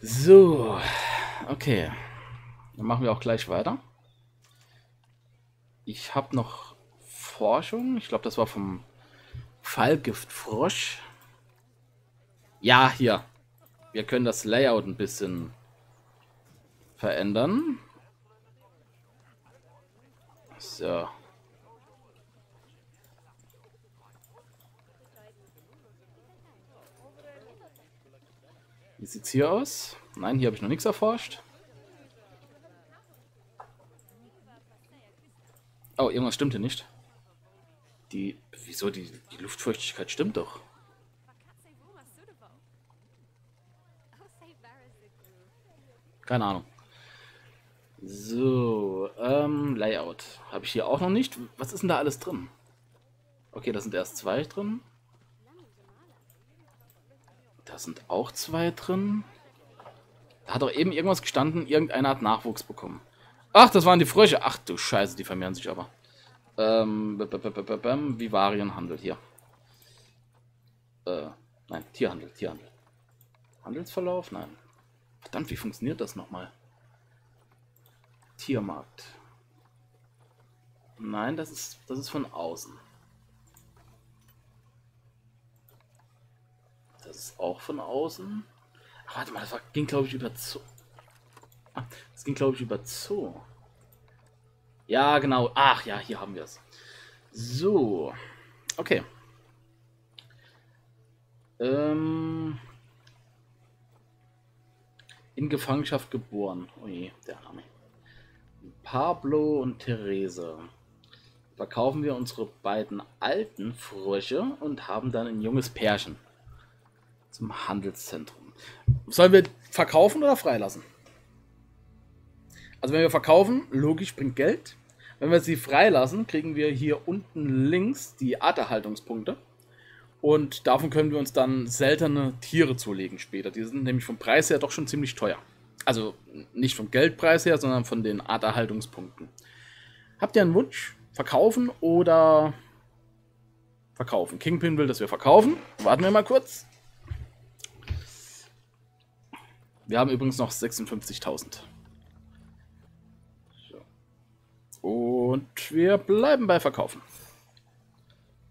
[SPEAKER 1] So, okay. Dann machen wir auch gleich weiter. Ich habe noch Forschung. Ich glaube, das war vom Fallgiftfrosch. Ja, hier. Wir können das Layout ein bisschen verändern. So. Wie sieht's hier aus? Nein, hier habe ich noch nichts erforscht. Oh, irgendwas stimmt hier nicht. Die. Wieso? Die, die Luftfeuchtigkeit stimmt doch. Keine Ahnung. So, ähm, Layout. Habe ich hier auch noch nicht. Was ist denn da alles drin? Okay, da sind erst zwei drin. Da sind auch zwei drin. Da hat doch eben irgendwas gestanden, irgendeiner hat Nachwuchs bekommen. Ach, das waren die Frösche. Ach du Scheiße, die vermehren sich aber. Ähm, Vivarienhandel hier. Äh, nein, Tierhandel, Tierhandel. Handelsverlauf? Nein. Verdammt, wie funktioniert das nochmal? Tiermarkt. Nein, das ist, das ist von außen. Das auch von außen. Ach, warte mal, das war, ging glaube ich über Zoo. Ah, das ging glaube ich über Zoo. Ja, genau. Ach ja, hier haben wir es. So. Okay. Ähm, in Gefangenschaft geboren. Oh der Name. Pablo und Therese. Verkaufen wir unsere beiden alten Frösche und haben dann ein junges Pärchen zum Handelszentrum. Sollen wir verkaufen oder freilassen? Also wenn wir verkaufen, logisch bringt Geld. Wenn wir sie freilassen, kriegen wir hier unten links die Arterhaltungspunkte. Und davon können wir uns dann seltene Tiere zulegen später. Die sind nämlich vom Preis her doch schon ziemlich teuer. Also nicht vom Geldpreis her, sondern von den Arterhaltungspunkten. Habt ihr einen Wunsch? Verkaufen oder verkaufen? Kingpin will, dass wir verkaufen. Warten wir mal kurz. Wir haben übrigens noch 56.000. Und wir bleiben bei Verkaufen.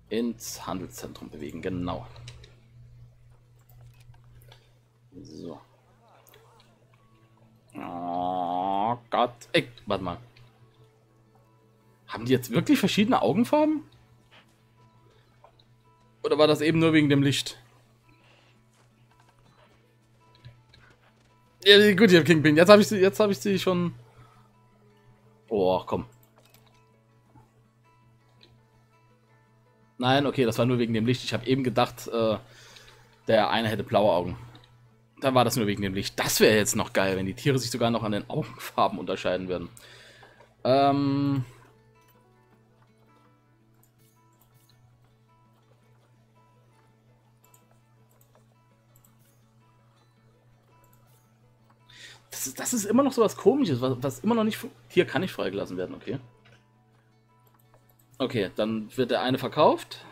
[SPEAKER 1] Ins Handelszentrum bewegen, genau. So. Oh Gott. Ey, warte mal. Haben die jetzt wirklich verschiedene Augenfarben? Oder war das eben nur wegen dem Licht? Ja, gut, ihr Kingpin. Jetzt habe ich sie, jetzt habe ich sie schon. Oh, komm. Nein, okay, das war nur wegen dem Licht. Ich habe eben gedacht, äh, der eine hätte blaue Augen. Da war das nur wegen dem Licht. Das wäre jetzt noch geil, wenn die Tiere sich sogar noch an den Augenfarben unterscheiden würden. Ähm. Das ist, das ist immer noch so was komisches, was, was immer noch nicht... Hier kann nicht freigelassen werden, okay. Okay, dann wird der eine verkauft.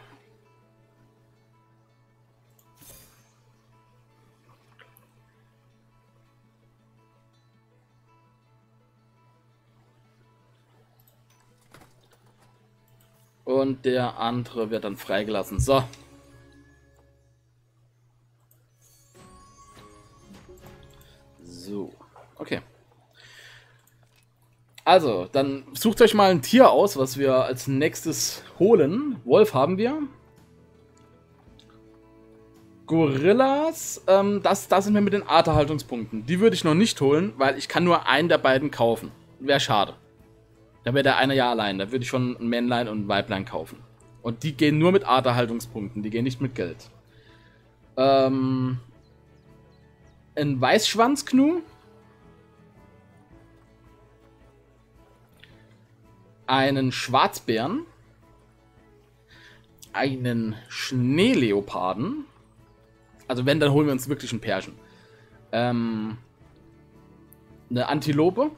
[SPEAKER 1] Und der andere wird dann freigelassen. So. So. Okay. Also, dann sucht euch mal ein Tier aus, was wir als nächstes holen. Wolf haben wir. Gorillas, ähm, das, das sind wir mit den Arterhaltungspunkten. Die würde ich noch nicht holen, weil ich kann nur einen der beiden kaufen. Wäre schade. Da wäre der eine ja allein. Da würde ich schon ein Männlein und ein Weiblein kaufen. Und die gehen nur mit Arterhaltungspunkten. Die gehen nicht mit Geld. Ähm, ein Weißschwanzknu. Einen Schwarzbären. Einen Schneeleoparden. Also wenn, dann holen wir uns wirklich einen Pärchen. Ähm, eine Antilope.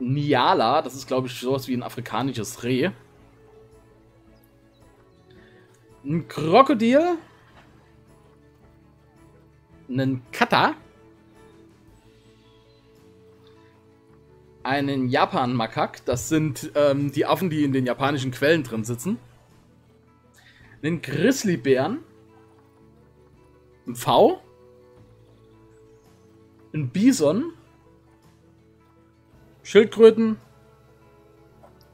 [SPEAKER 1] Niala, das ist glaube ich sowas wie ein afrikanisches Reh. Ein Krokodil. Einen Kata. Einen Japan-Makak. Das sind ähm, die Affen, die in den japanischen Quellen drin sitzen. Einen Grizzlybären. Ein V. Ein Bison Schildkröten.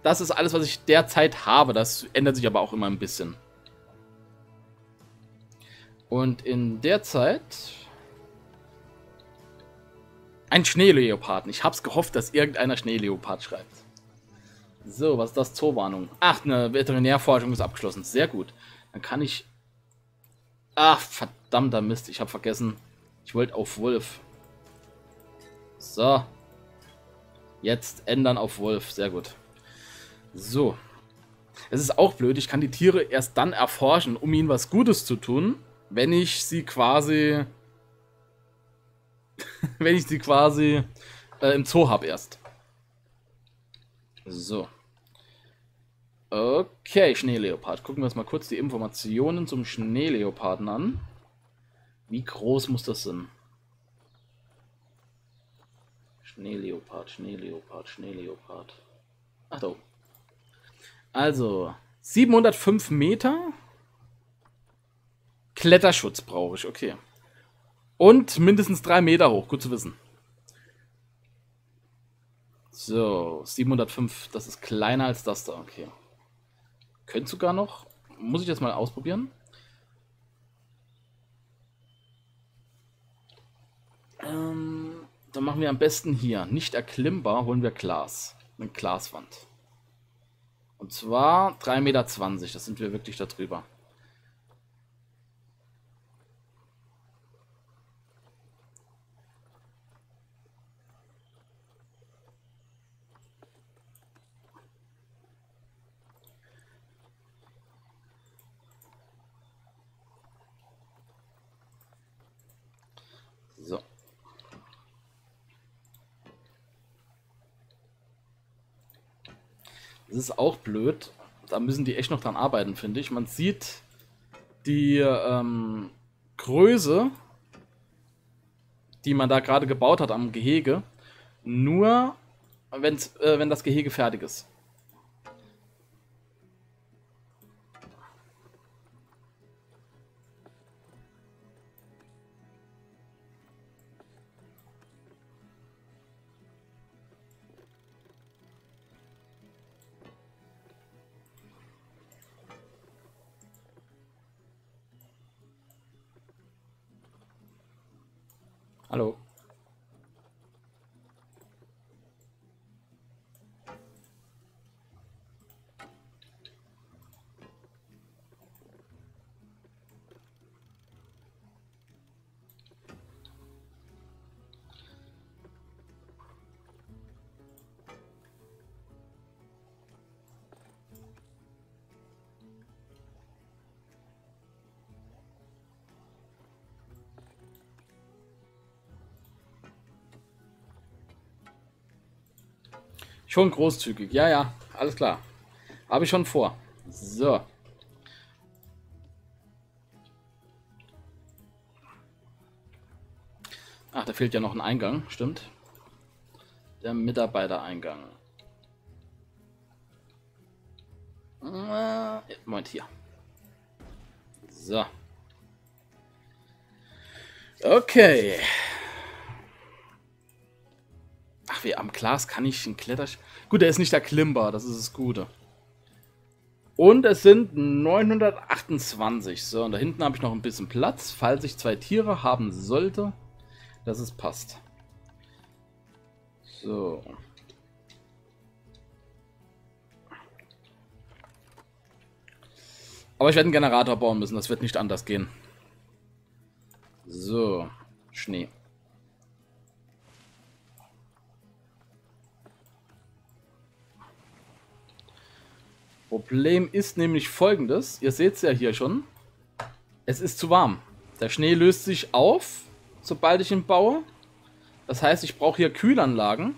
[SPEAKER 1] Das ist alles, was ich derzeit habe. Das ändert sich aber auch immer ein bisschen. Und in der Zeit... Ein Schneeleoparden. Ich hab's gehofft, dass irgendeiner Schneeleopard schreibt. So, was ist das? Zoowarnung. Ach, eine Veterinärforschung ist abgeschlossen. Sehr gut. Dann kann ich... Ach, verdammter Mist. Ich habe vergessen. Ich wollte auf Wolf. So. Jetzt ändern auf Wolf. Sehr gut. So. Es ist auch blöd, ich kann die Tiere erst dann erforschen, um ihnen was Gutes zu tun, wenn ich sie quasi... [laughs] wenn ich sie quasi äh, im Zoo habe erst. So. Okay, Schneeleopard. Gucken wir uns mal kurz die Informationen zum Schneeleoparden an. Wie groß muss das sein? Schneeleopard, Schneeleopard, Schneeleopard. Ach da. Also, 705 Meter. Kletterschutz brauche ich, okay. Und mindestens 3 Meter hoch, gut zu wissen. So, 705, das ist kleiner als das da, okay. Könnte sogar noch, muss ich jetzt mal ausprobieren. Ähm, dann machen wir am besten hier, nicht erklimmbar, holen wir Glas. Eine Glaswand. Und zwar 3,20 Meter, das sind wir wirklich da drüber. Das ist auch blöd. Da müssen die echt noch dran arbeiten, finde ich. Man sieht die ähm, Größe, die man da gerade gebaut hat am Gehege, nur äh, wenn das Gehege fertig ist. Schon großzügig. Ja, ja. Alles klar. Habe ich schon vor. So. Ach, da fehlt ja noch ein Eingang. Stimmt. Der Mitarbeitereingang. Äh, Moment, hier. So. Okay. Wie am Glas kann ich einen Kletter... Gut, der ist nicht erklimmbar, das ist das Gute. Und es sind 928. So, und da hinten habe ich noch ein bisschen Platz, falls ich zwei Tiere haben sollte, dass es passt. So. Aber ich werde einen Generator bauen müssen, das wird nicht anders gehen. So, Schnee. Problem ist nämlich folgendes. Ihr seht es ja hier schon. Es ist zu warm. Der Schnee löst sich auf, sobald ich ihn baue. Das heißt, ich brauche hier Kühlanlagen.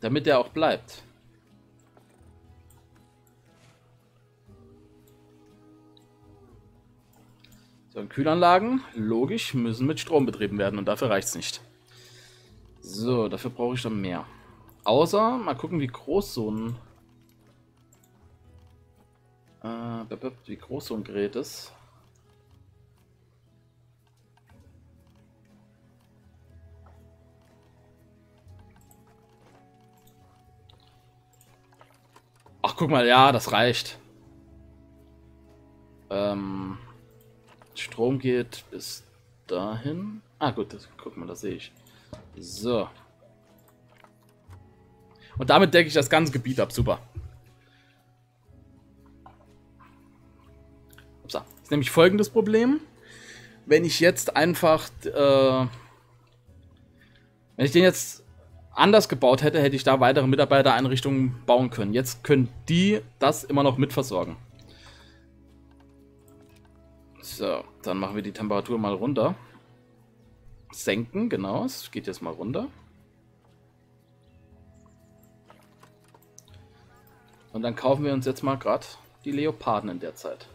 [SPEAKER 1] Damit er auch bleibt. So, Kühlanlagen, logisch, müssen mit Strom betrieben werden und dafür reicht es nicht. So, dafür brauche ich dann mehr. Außer, mal gucken, wie groß so ein... Äh, wie groß so ein Gerät ist. Ach, guck mal, ja, das reicht. Ähm, Strom geht bis dahin. Ah, gut, das, guck mal, das sehe ich. So. Und damit decke ich das ganze Gebiet ab. Super. So. Ist nämlich folgendes Problem. Wenn ich jetzt einfach... Äh, wenn ich den jetzt anders gebaut hätte, hätte ich da weitere Mitarbeitereinrichtungen bauen können. Jetzt können die das immer noch mitversorgen. So, dann machen wir die Temperatur mal runter. Senken, genau. Es geht jetzt mal runter. Und dann kaufen wir uns jetzt mal gerade die Leoparden in der Zeit.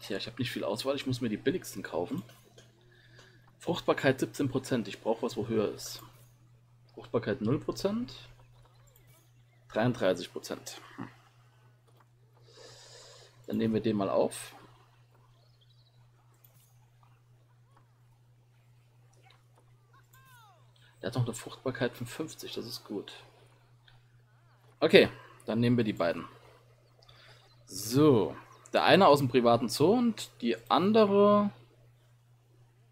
[SPEAKER 1] Tja, ich habe nicht viel Auswahl. Ich muss mir die billigsten kaufen. Fruchtbarkeit 17%. Ich brauche was, wo höher ist. Fruchtbarkeit 0%. 33%. Hm. Dann nehmen wir den mal auf. Der hat noch eine Fruchtbarkeit von 50, das ist gut. Okay, dann nehmen wir die beiden. So, der eine aus dem privaten Zoo und die andere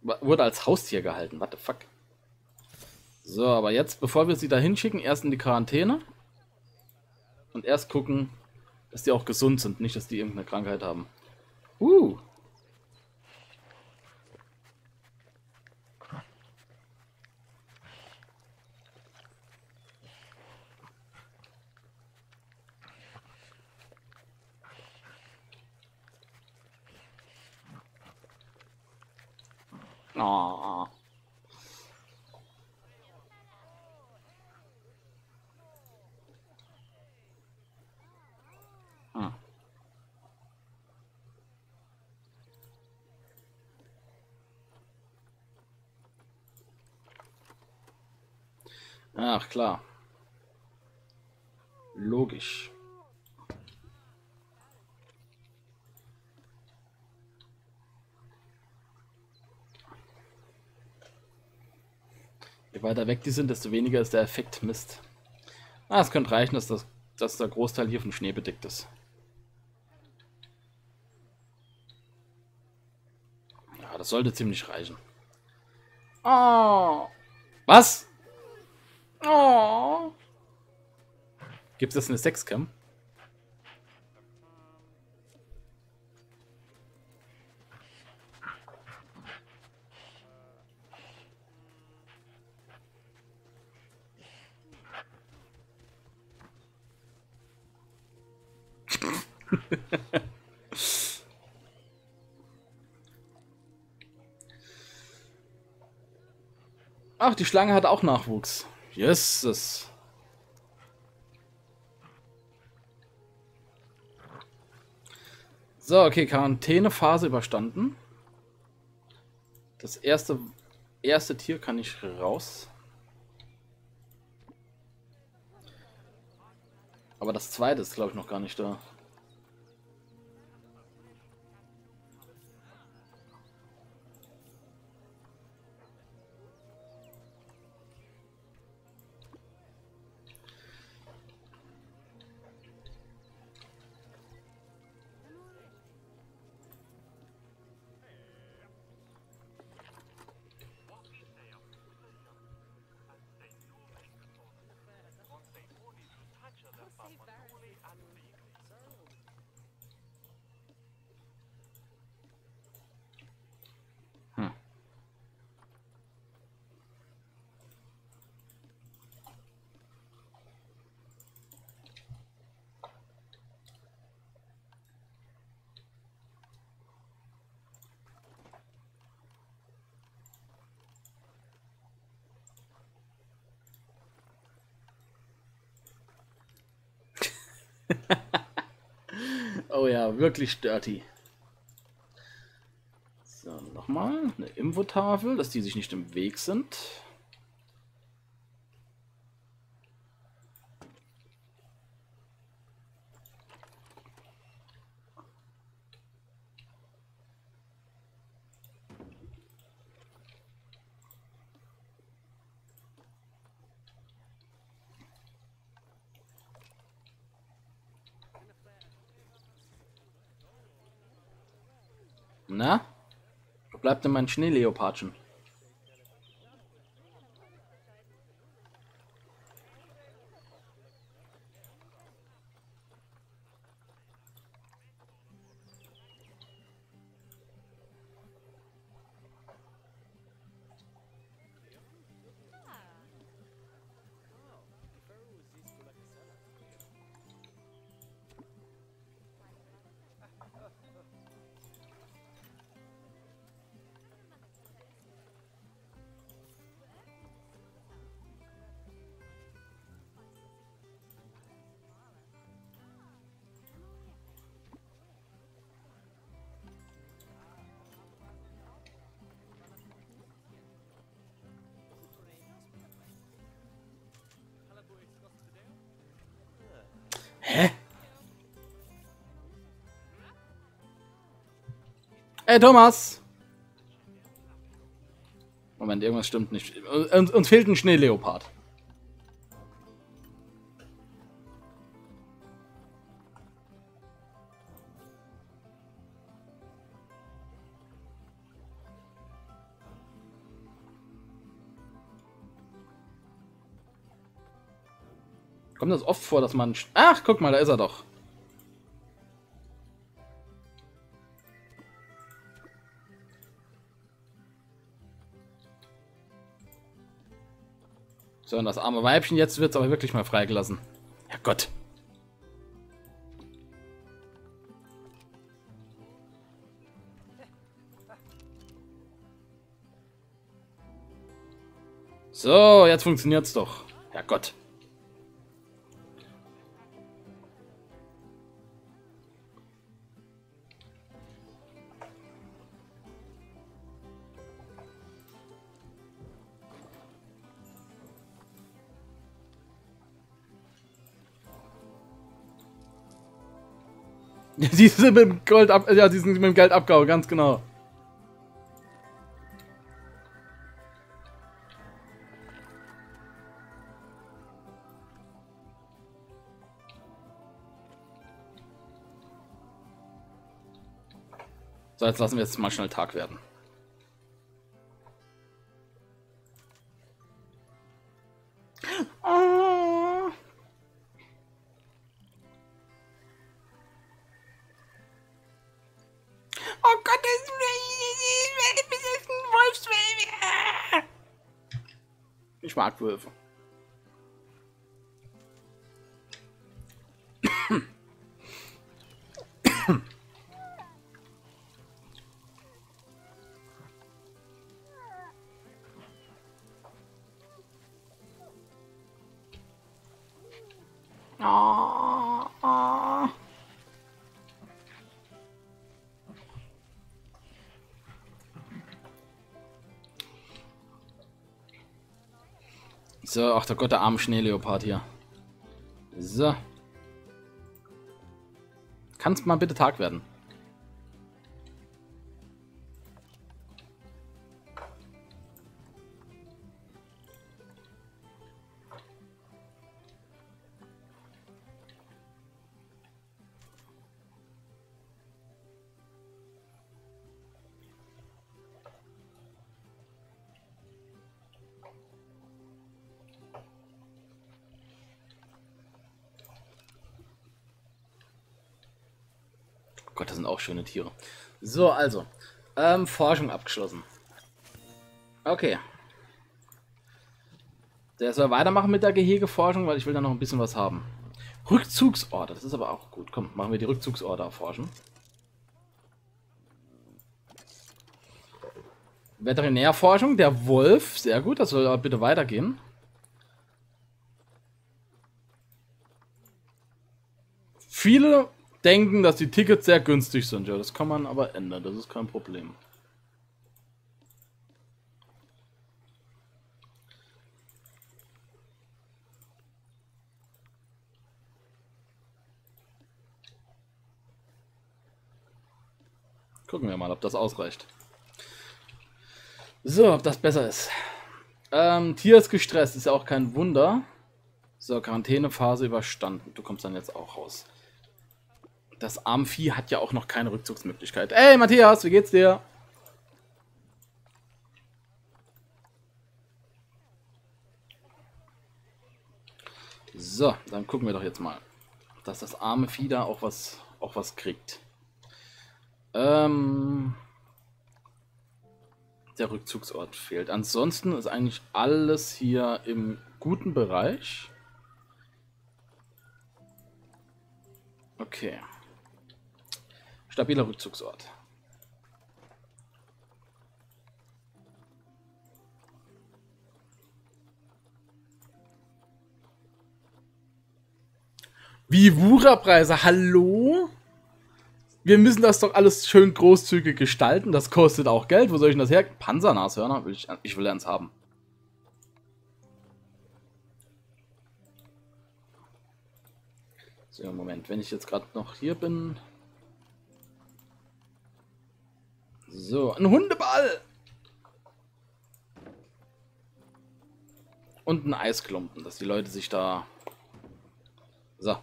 [SPEAKER 1] wurde als Haustier gehalten. What the fuck? So, aber jetzt, bevor wir sie da hinschicken, erst in die Quarantäne. Und erst gucken, dass die auch gesund sind, nicht, dass die irgendeine Krankheit haben. Uh. Oh. Ach klar. Logisch. Je weiter weg die sind, desto weniger ist der Effekt Mist. Ah, es könnte reichen, dass, das, dass der Großteil hier von Schnee bedeckt ist. Ja, das sollte ziemlich reichen. Oh. Was? Oh. Gibt es eine Sexcam? [laughs] Ach, die Schlange hat auch Nachwuchs. Jesus. So, okay, Quarantänephase überstanden. Das erste, erste Tier kann ich raus. Aber das zweite ist, glaube ich, noch gar nicht da. Ja, wirklich dirty. So, nochmal eine Infotafel, dass die sich nicht im Weg sind. Na? Wo bleibt denn mein Schneeleopardchen? Ey, Thomas! Moment, irgendwas stimmt nicht. Uns, uns fehlt ein Schneeleopard. Kommt das oft vor, dass man... Ach, guck mal, da ist er doch. So, und das arme Weibchen, jetzt wird es aber wirklich mal freigelassen. Ja Gott. So, jetzt funktioniert's doch. Ja Gott. [laughs] die sind mit dem Gold ab, ja, die sind mit dem Geld abgehauen, ganz genau. So, jetzt lassen wir jetzt mal schnell Tag werden. Ich mag Wölfe. So, ach der Gott, der arme Schneeleopard hier. So. Kann es mal bitte Tag werden? Schöne Tiere. So, also. Ähm, Forschung abgeschlossen. Okay. Der soll weitermachen mit der Gehegeforschung, weil ich will da noch ein bisschen was haben. Rückzugsorte, das ist aber auch gut. Komm, machen wir die Rückzugsorte erforschen. Veterinärforschung, der Wolf, sehr gut, das soll bitte weitergehen. Viele denken, dass die Tickets sehr günstig sind. Ja, das kann man aber ändern, das ist kein Problem. Gucken wir mal, ob das ausreicht. So, ob das besser ist. Ähm, Tier ist gestresst, ist ja auch kein Wunder. So, Quarantänephase überstanden. Du kommst dann jetzt auch raus. Das Amphi hat ja auch noch keine Rückzugsmöglichkeit. Ey, Matthias, wie geht's dir? So, dann gucken wir doch jetzt mal, dass das arme Vieh da auch was, auch was kriegt. Ähm, der Rückzugsort fehlt. Ansonsten ist eigentlich alles hier im guten Bereich. Okay. Stabiler Rückzugsort. Wie Wura-Preise? Hallo? Wir müssen das doch alles schön großzügig gestalten. Das kostet auch Geld. Wo soll ich denn das her? Panzernashörner? Will ich, ich will eins haben. So, Moment. Wenn ich jetzt gerade noch hier bin, So, ein Hundeball. Und ein Eisklumpen, dass die Leute sich da... So.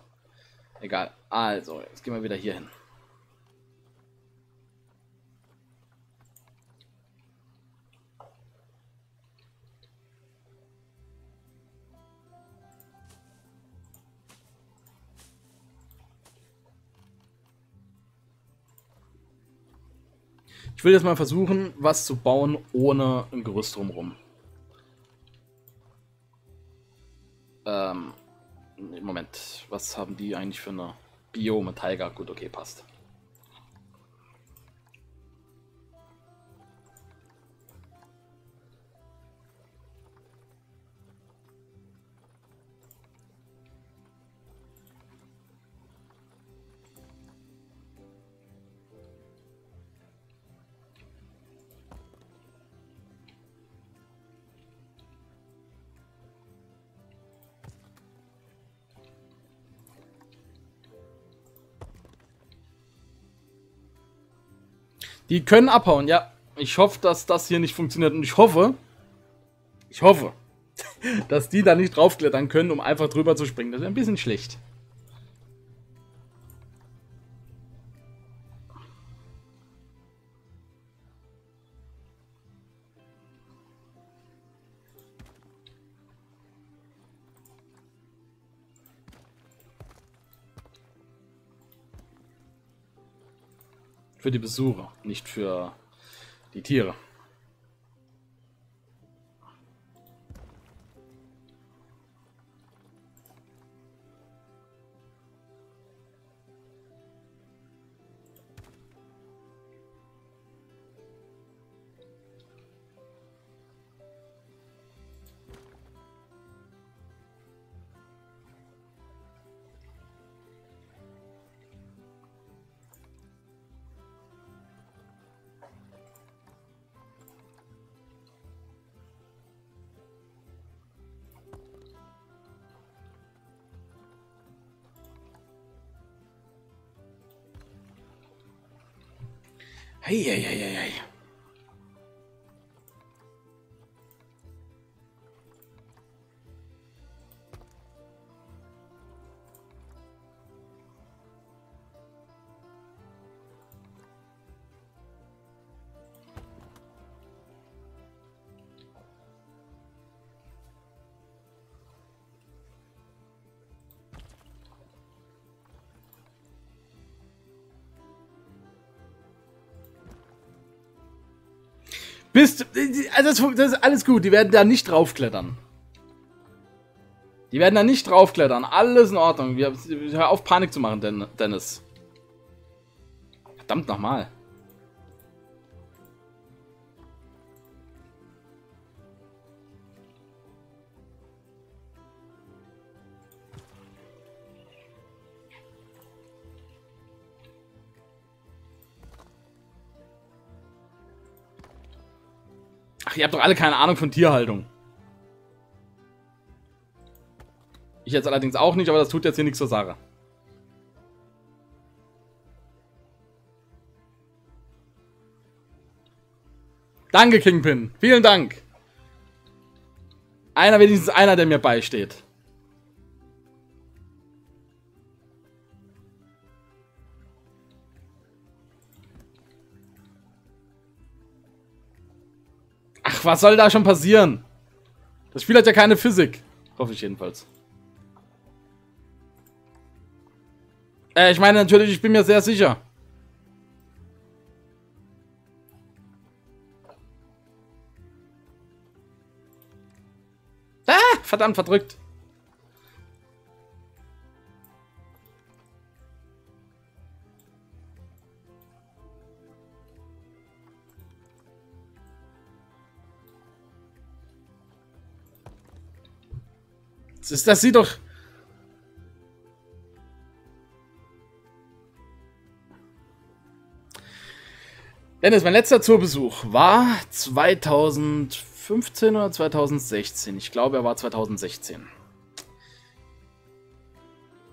[SPEAKER 1] Egal. Also, jetzt gehen wir wieder hier hin. Ich will jetzt mal versuchen, was zu bauen ohne ein Gerüst drumherum. Ähm, Moment, was haben die eigentlich für eine Biome? Tiger, gut, okay, passt. Die können abhauen, ja. Ich hoffe, dass das hier nicht funktioniert. Und ich hoffe, ich hoffe, [laughs] dass die da nicht draufklettern können, um einfach drüber zu springen. Das ist ein bisschen schlecht. Für die Besucher, nicht für die Tiere. Hey, hey, hey, Bist also das, ist alles gut, die werden da nicht draufklettern. Die werden da nicht draufklettern. Alles in Ordnung. Wir, hör auf, Panik zu machen, Dennis. Verdammt nochmal. Ihr habt doch alle keine Ahnung von Tierhaltung. Ich jetzt allerdings auch nicht, aber das tut jetzt hier nichts zur Sache. Danke, Kingpin. Vielen Dank. Einer, wenigstens einer, der mir beisteht. Ach, was soll da schon passieren? Das Spiel hat ja keine Physik. Hoffe ich jedenfalls. Äh, ich meine natürlich, ich bin mir sehr sicher. Ah, verdammt, verdrückt. Das, das sieht doch... Dennis, mein letzter Zoobesuch war 2015 oder 2016. Ich glaube, er war 2016.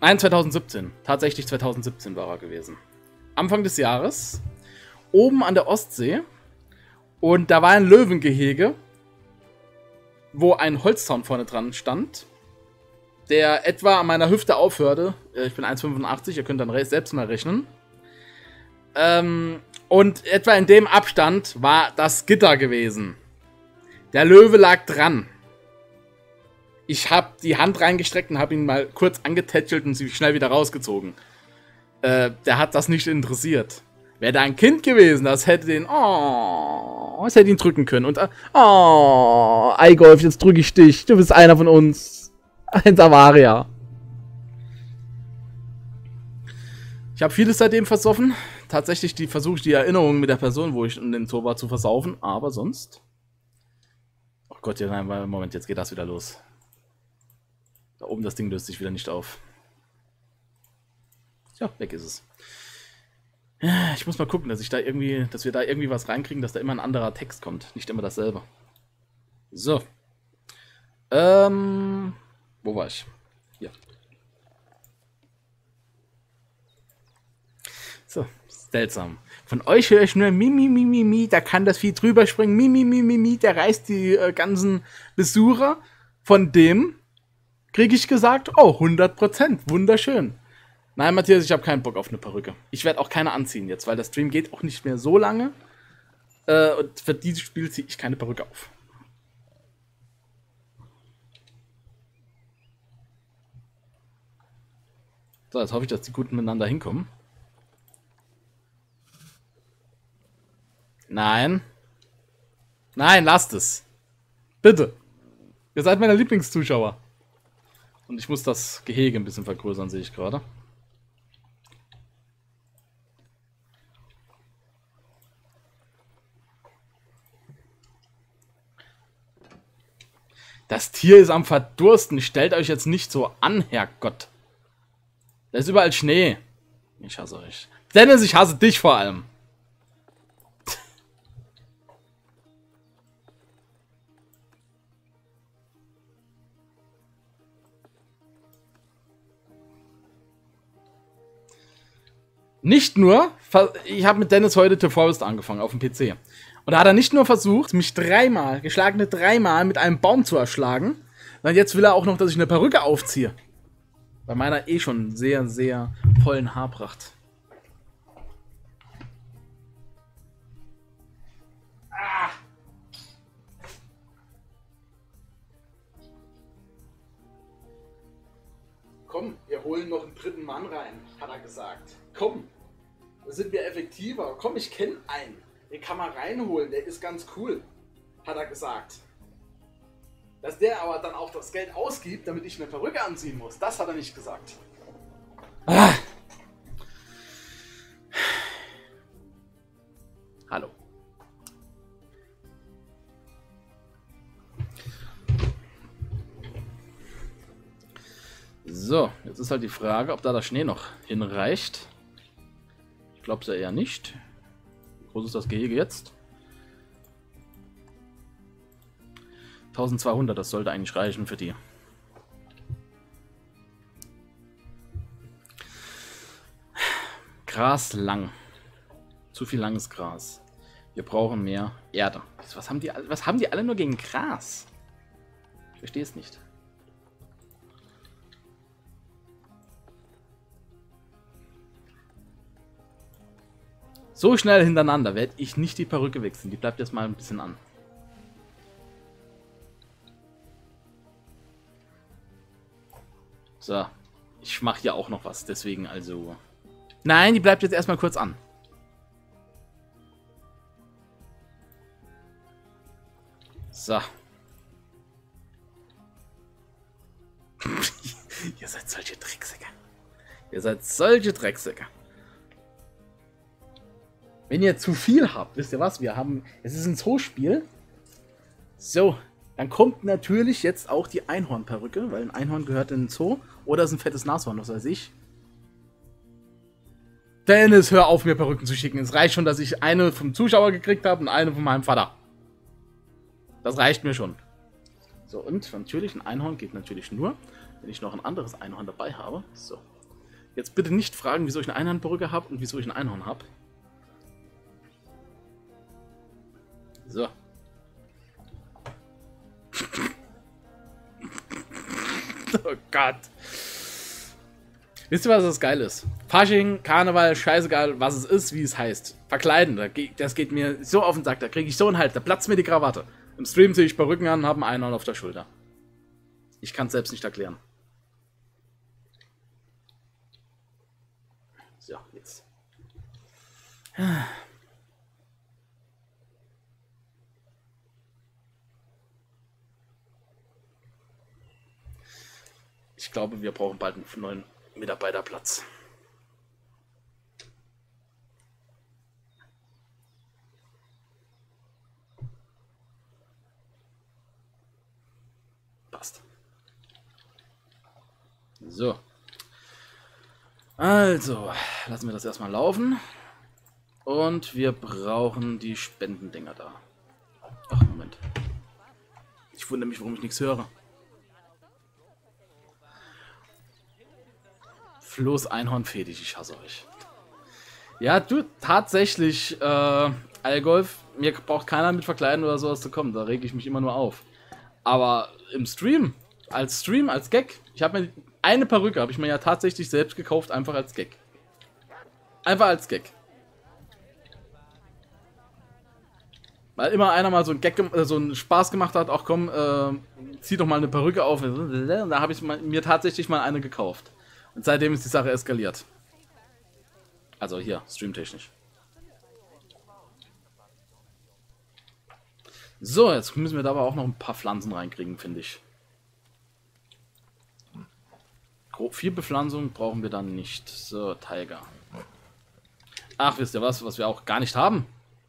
[SPEAKER 1] Nein, 2017. Tatsächlich 2017 war er gewesen. Anfang des Jahres. Oben an der Ostsee. Und da war ein Löwengehege, wo ein Holzzaun vorne dran stand der etwa an meiner Hüfte aufhörte. Äh, ich bin 1,85, ihr könnt dann selbst mal rechnen. Ähm, und etwa in dem Abstand war das Gitter gewesen. Der Löwe lag dran. Ich habe die Hand reingestreckt und habe ihn mal kurz angetätschelt und sie schnell wieder rausgezogen. Äh, der hat das nicht interessiert. Wäre da ein Kind gewesen, das hätte den, oh, das hätte ihn drücken können. Und, oh, Eigolf, jetzt drücke ich dich. Du bist einer von uns. [laughs] Ein Savaria. Ich habe vieles seitdem versoffen. Tatsächlich versuche ich die Erinnerung mit der Person, wo ich in den Tor war, zu versaufen, aber sonst. Oh Gott, ja, nein, Moment, jetzt geht das wieder los. Da oben das Ding löst sich wieder nicht auf. Ja, weg ist es. Ich muss mal gucken, dass ich da irgendwie, dass wir da irgendwie was reinkriegen, dass da immer ein anderer Text kommt, nicht immer dasselbe. So. Ähm. Wo war ich? Hier. So, seltsam. Von euch höre ich nur Mimi, Mimi, Mimi, da kann das Vieh drüber springen. Mimi, Mimi, Mimi, der reißt die äh, ganzen Besucher. Von dem kriege ich gesagt, oh, 100%, wunderschön. Nein, Matthias, ich habe keinen Bock auf eine Perücke. Ich werde auch keine anziehen jetzt, weil der Stream geht auch nicht mehr so lange. Äh, und für dieses Spiel ziehe ich keine Perücke auf. So, jetzt hoffe ich, dass die Guten miteinander hinkommen. Nein. Nein, lasst es. Bitte. Ihr seid meine Lieblingszuschauer. Und ich muss das Gehege ein bisschen vergrößern, sehe ich gerade. Das Tier ist am Verdursten. Stellt euch jetzt nicht so an, Herrgott. Da ist überall Schnee. Ich hasse euch. Dennis, ich hasse dich vor allem. nicht nur, ich habe mit Dennis heute The Forest angefangen auf dem PC. Und da hat er nicht nur versucht, mich dreimal, geschlagene dreimal mit einem Baum zu erschlagen, sondern jetzt will er auch noch, dass ich eine Perücke aufziehe. Bei meiner eh schon sehr, sehr vollen Haarpracht. Komm, wir holen noch einen dritten Mann rein, hat er gesagt. Komm, da sind wir effektiver. Komm, ich kenne einen. Den kann man reinholen, der ist ganz cool, hat er gesagt. Dass der aber dann auch das Geld ausgibt, damit ich eine Perücke anziehen muss, das hat er nicht gesagt. Ah. Hallo. So, jetzt ist halt die Frage, ob da der Schnee noch hinreicht. Ich glaube es ja eher nicht groß ist das Gehege jetzt? 1200, das sollte eigentlich reichen für die. Gras lang. Zu viel langes Gras. Wir brauchen mehr Erde. Was haben die, was haben die alle nur gegen Gras? Ich verstehe es nicht. So schnell hintereinander werde ich nicht die Perücke wechseln. Die bleibt jetzt mal ein bisschen an. So. Ich mache ja auch noch was, deswegen also... Nein, die bleibt jetzt erstmal kurz an. So. [laughs] Ihr seid solche Drecksäcke. Ihr seid solche Drecksäcke. Wenn ihr zu viel habt, wisst ihr was? Wir haben. Es ist ein Zoospiel. So, dann kommt natürlich jetzt auch die Einhornperücke, weil ein Einhorn gehört in den Zoo. Oder ist ein fettes Nashorn, was weiß ich. Dennis, hör auf, mir Perücken zu schicken. Es reicht schon, dass ich eine vom Zuschauer gekriegt habe und eine von meinem Vater. Das reicht mir schon. So, und natürlich ein Einhorn geht natürlich nur, wenn ich noch ein anderes Einhorn dabei habe. So. Jetzt bitte nicht fragen, wieso ich eine Einhornperücke habe und wieso ich ein Einhorn habe. So. [laughs] oh Gott. Wisst ihr, was das geil ist? Fasching, Karneval, scheißegal, was es ist, wie es heißt. Verkleiden, das geht mir so auf den Sack, da kriege ich so einen Halt, da platzt mir die Krawatte. Im Stream sehe ich Perücken an und habe einen Einhorn auf der Schulter. Ich kann es selbst nicht erklären. So, jetzt. Ich glaube, wir brauchen bald einen neuen Mitarbeiterplatz. Passt. So. Also, lassen wir das erstmal laufen. Und wir brauchen die Spendendinger da. Ach, Moment. Ich wundere mich, warum ich nichts höre. Floß Einhornfetisch, ich hasse euch. Ja, du, tatsächlich, äh, Allgolf, mir braucht keiner mit verkleiden oder sowas zu kommen. Da rege ich mich immer nur auf. Aber im Stream, als Stream, als Gag, ich habe mir eine Perücke, habe ich mir ja tatsächlich selbst gekauft, einfach als Gag. Einfach als Gag. Weil immer einer mal so ein Gag, äh, so einen Spaß gemacht hat, auch komm, äh, zieh doch mal eine Perücke auf. Und da habe ich mir tatsächlich mal eine gekauft. Und seitdem ist die Sache eskaliert. Also hier, streamtechnisch. So, jetzt müssen wir da aber auch noch ein paar Pflanzen reinkriegen, finde ich. Viel Bepflanzung brauchen wir dann nicht. So, Tiger. Ach, wisst ihr was, was wir auch gar nicht haben?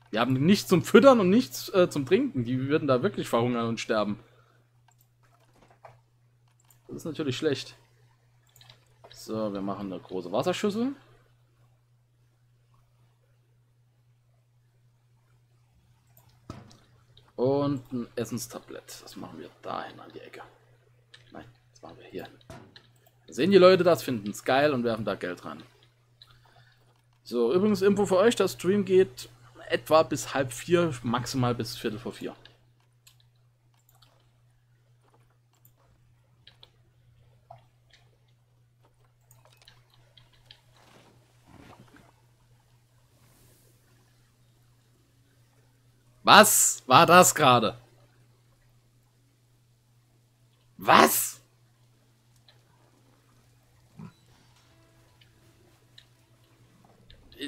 [SPEAKER 1] Wir haben nichts zum Füttern und nichts äh, zum Trinken. Die würden da wirklich verhungern und sterben. Das ist natürlich schlecht. So, wir machen eine große Wasserschüssel. Und ein Essenstablett. Das machen wir dahin an die Ecke. Nein, das machen wir hier hin. Sehen die Leute das, finden es geil und werfen da Geld rein. So, übrigens Info für euch, der Stream geht etwa bis halb vier, maximal bis viertel vor vier. Was war das gerade? Was?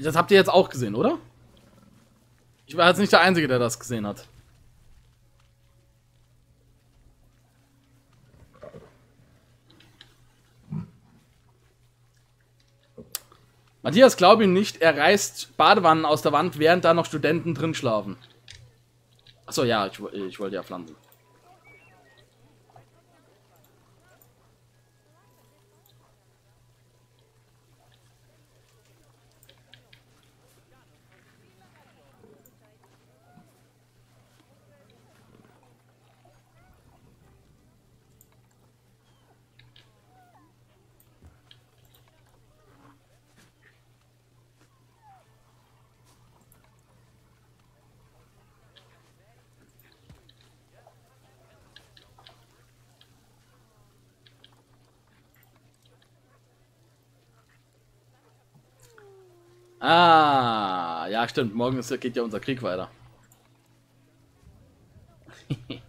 [SPEAKER 1] Das habt ihr jetzt auch gesehen, oder? Ich war jetzt nicht der Einzige, der das gesehen hat. Matthias, glaube ihn nicht, er reißt Badewannen aus der Wand, während da noch Studenten drin schlafen. Achso, ja, ich, ich wollte ja pflanzen. Ah, ja stimmt. Morgen ist, geht ja unser Krieg weiter. [laughs]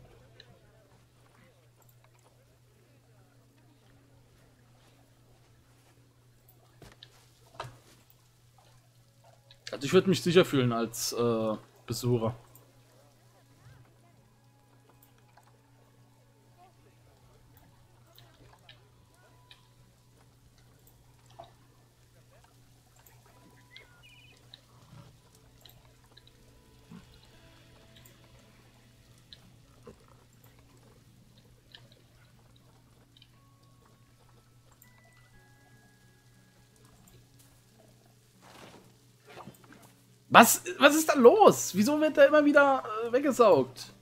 [SPEAKER 1] also ich würde mich sicher fühlen als äh, Besucher. Was, was ist da los? Wieso wird er immer wieder äh, weggesaugt?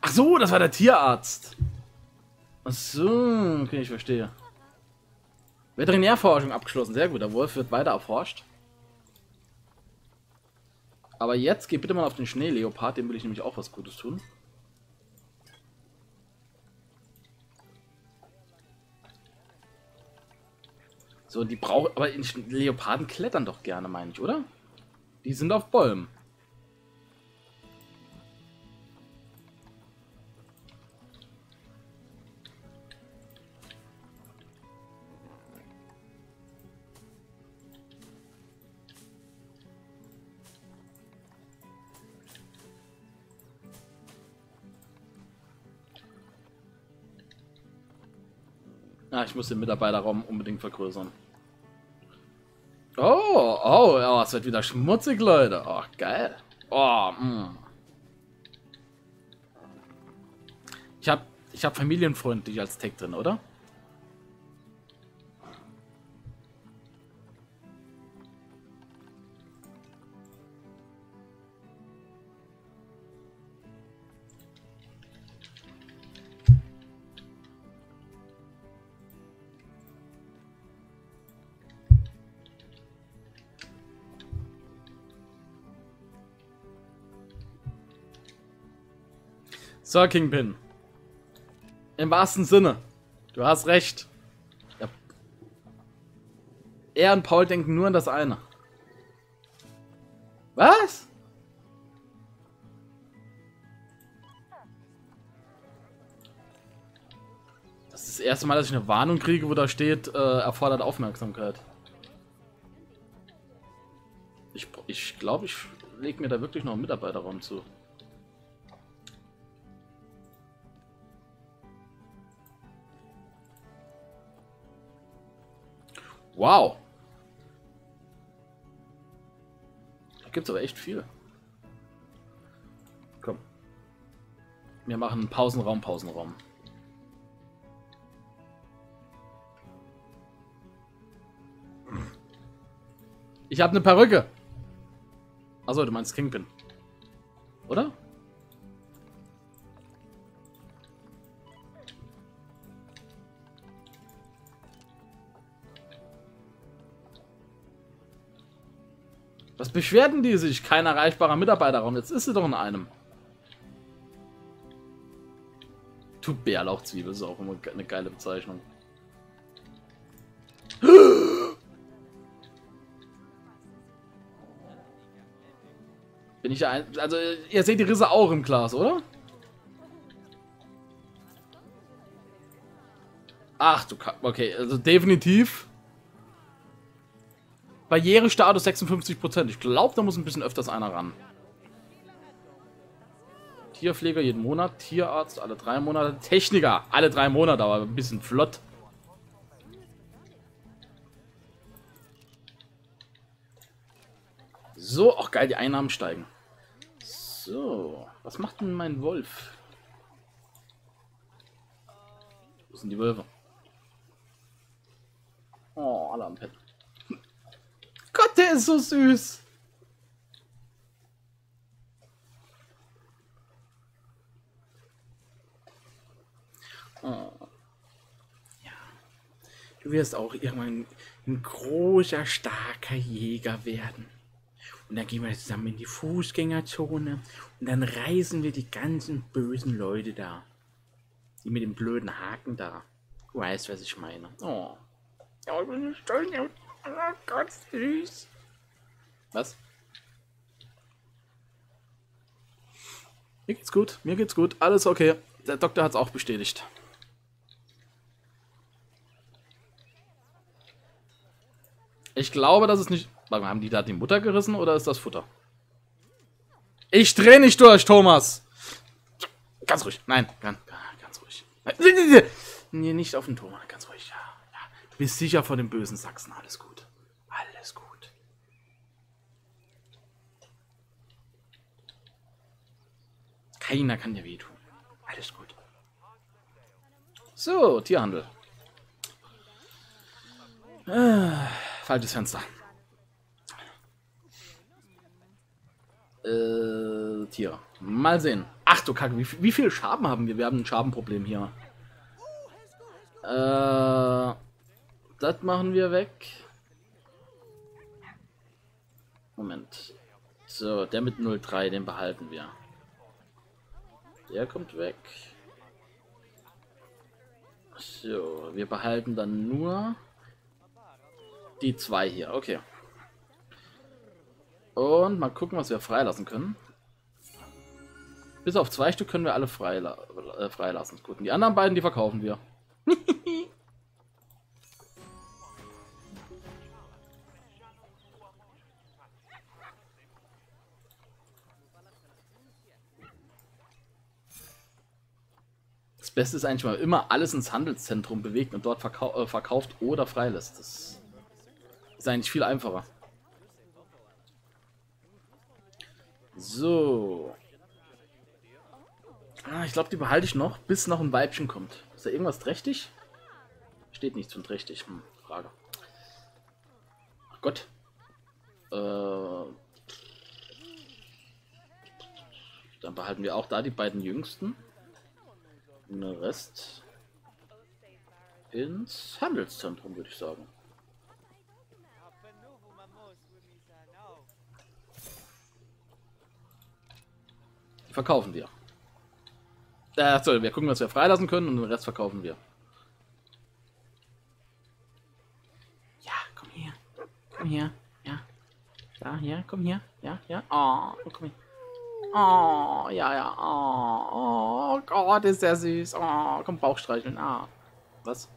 [SPEAKER 1] Ach so, das war der Tierarzt. Ach so, okay, ich verstehe. Veterinärforschung abgeschlossen. Sehr gut. Der Wolf wird weiter erforscht. Aber jetzt geh bitte mal auf den Schneeleopard. Dem will ich nämlich auch was Gutes tun. So, die brauchen. Aber Leoparden klettern doch gerne, meine ich, oder? Die sind auf Bäumen. Ich muss den Mitarbeiterraum unbedingt vergrößern. Oh, oh, oh, es wird wieder schmutzig, Leute. Oh, geil. Oh, mm. Ich hab, ich hab familienfreundlich als Tag drin, oder? So, Kingpin. Im wahrsten Sinne. Du hast recht. Ja. Er und Paul denken nur an das eine. Was? Das ist das erste Mal, dass ich eine Warnung kriege, wo da steht, äh, erfordert Aufmerksamkeit. Ich glaube, ich, glaub, ich lege mir da wirklich noch einen Mitarbeiterraum zu. Wow. Da gibt es aber echt viel. Komm. Wir machen Pausenraum, Pausenraum. Ich habe eine Perücke. Achso, du meinst Kingpin. Oder? Was beschwerden die sich? Kein erreichbarer Mitarbeiterraum. Jetzt ist sie doch in einem. Tu Bärlauchzwiebel ist auch immer eine geile Bezeichnung. Bin ich ein. Also, ihr seht die Risse auch im Glas, oder? Ach du Kack. Okay, also definitiv. Barrierestatus 56%. Ich glaube, da muss ein bisschen öfters einer ran. Tierpfleger jeden Monat, Tierarzt alle drei Monate, Techniker alle drei Monate, aber ein bisschen flott. So, auch geil, die Einnahmen steigen. So, was macht denn mein Wolf? Wo sind die Wölfe? Oh, alle am Pet. Gott, der ist so süß. Oh. Ja. Du wirst auch irgendwann ein großer, starker Jäger werden. Und dann gehen wir zusammen in die Fußgängerzone und dann reisen wir die ganzen bösen Leute da. Die mit dem blöden Haken da. Du weißt, was ich meine. Oh. Ja, ich bin stolz Oh Gott, süß. Was? Mir geht's gut, mir geht's gut, alles okay. Der Doktor hat's auch bestätigt. Ich glaube, das ist nicht... Warte mal, haben die da die Mutter gerissen oder ist das Futter? Ich dreh nicht durch, Thomas! Ganz ruhig. Nein, ganz, ganz ruhig. Nee, nicht auf den Thomas, ganz ruhig. Ja, ja. Du bist sicher vor dem bösen Sachsen, alles gut. Keiner kann dir wehtun. Alles gut. So, Tierhandel. Äh, falsches Fenster. Äh, Tier. Mal sehen. Ach du Kacke, wie, wie viele Schaben haben wir? Wir haben ein Schabenproblem hier. Äh, das machen wir weg. Moment. So, der mit 03, den behalten wir. Der kommt weg. So, wir behalten dann nur die zwei hier. Okay. Und mal gucken, was wir freilassen können. Bis auf zwei Stück können wir alle freila äh, freilassen. Gut, und die anderen beiden, die verkaufen wir. [laughs] Beste ist eigentlich mal immer alles ins Handelszentrum bewegt und dort verkau äh, verkauft oder freilässt. Das ist eigentlich viel einfacher. So. Ah, ich glaube, die behalte ich noch, bis noch ein Weibchen kommt. Ist da irgendwas trächtig? Steht nichts von trächtig. Hm, Frage. Ach Gott. Äh, dann behalten wir auch da die beiden Jüngsten den Rest ins Handelszentrum, würde ich sagen. Die verkaufen wir. Äh, achso, wir gucken, was wir freilassen können und den Rest verkaufen wir. Ja, komm her. Komm her. Ja. Da, hier, komm hier. Ja, ja. Oh, komm her. Oh, ja, ja. Oh, oh Gott, ist der süß. Oh, komm, Bauch streicheln. Ah. Was?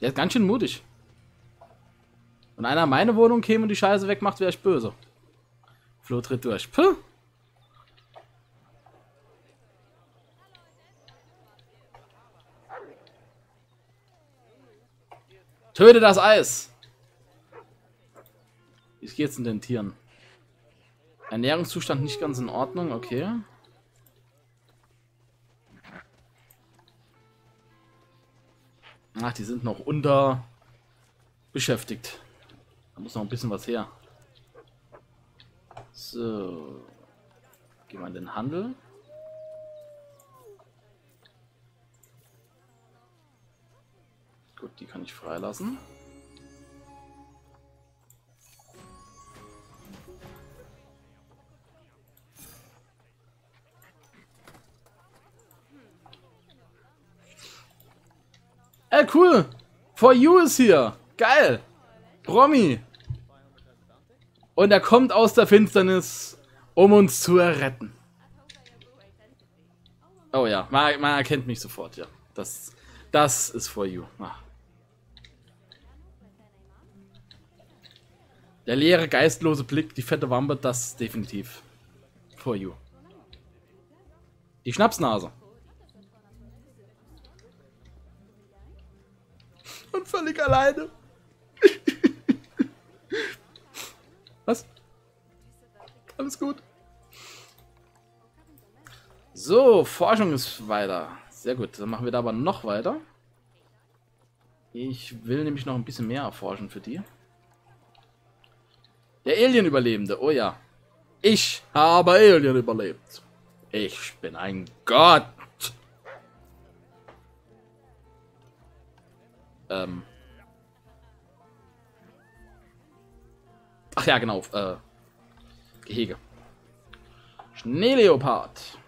[SPEAKER 1] Der ist ganz schön mutig. Wenn einer in meine Wohnung käme und die Scheiße wegmacht, wäre ich böse. Flo tritt durch. Puh. Töte das Eis! Wie geht's denn den Tieren? Ernährungszustand nicht ganz in Ordnung, okay. Ach, die sind noch unter beschäftigt. Da muss noch ein bisschen was her. So. Gehen wir in den Handel. Gut, die kann ich freilassen. Ey, cool! For You ist hier! Geil! Promi! Und er kommt aus der Finsternis, um uns zu erretten. Oh ja, man, man erkennt mich sofort, ja. Das, das ist For You. Ach. Der leere, geistlose Blick, die fette Wampe, das definitiv. For You. Die Schnapsnase. Und völlig alleine. [laughs] Was? Alles gut. So, Forschung ist weiter. Sehr gut, dann machen wir da aber noch weiter. Ich will nämlich noch ein bisschen mehr erforschen für die. Der Alien-Überlebende, oh ja. Ich habe Alien überlebt. Ich bin ein Gott. Ähm. Ach ja, genau. Äh, Gehege. Schneeleopard.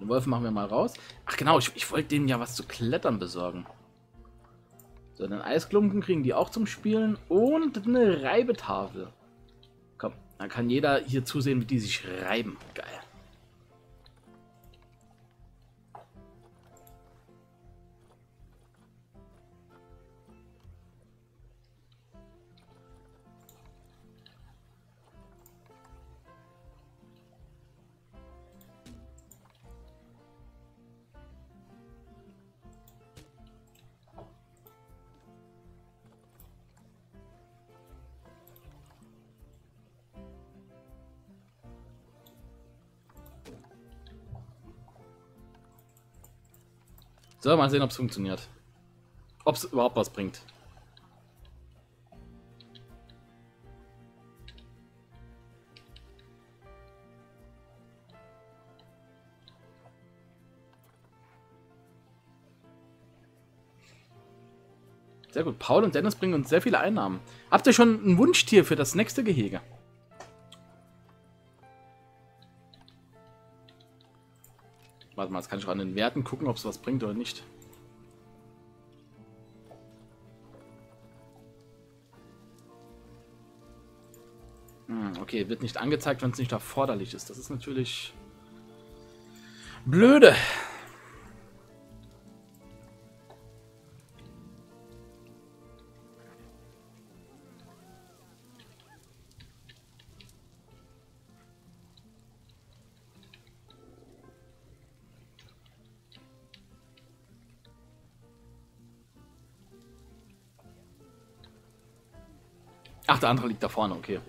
[SPEAKER 1] Den Wolf machen wir mal raus. Ach genau, ich, ich wollte denen ja was zu klettern besorgen. So, den Eisklumpen kriegen die auch zum Spielen. Und eine Reibetafel. Komm, dann kann jeder hier zusehen, wie die sich reiben. Geil. So, mal sehen, ob es funktioniert. Ob es überhaupt was bringt. Sehr gut. Paul und Dennis bringen uns sehr viele Einnahmen. Habt ihr schon ein Wunschtier für das nächste Gehege? Warte mal, jetzt kann ich auch an den Werten gucken, ob es was bringt oder nicht. Hm, okay, wird nicht angezeigt, wenn es nicht erforderlich ist. Das ist natürlich blöde. Ach, der andere liegt da vorne, okay.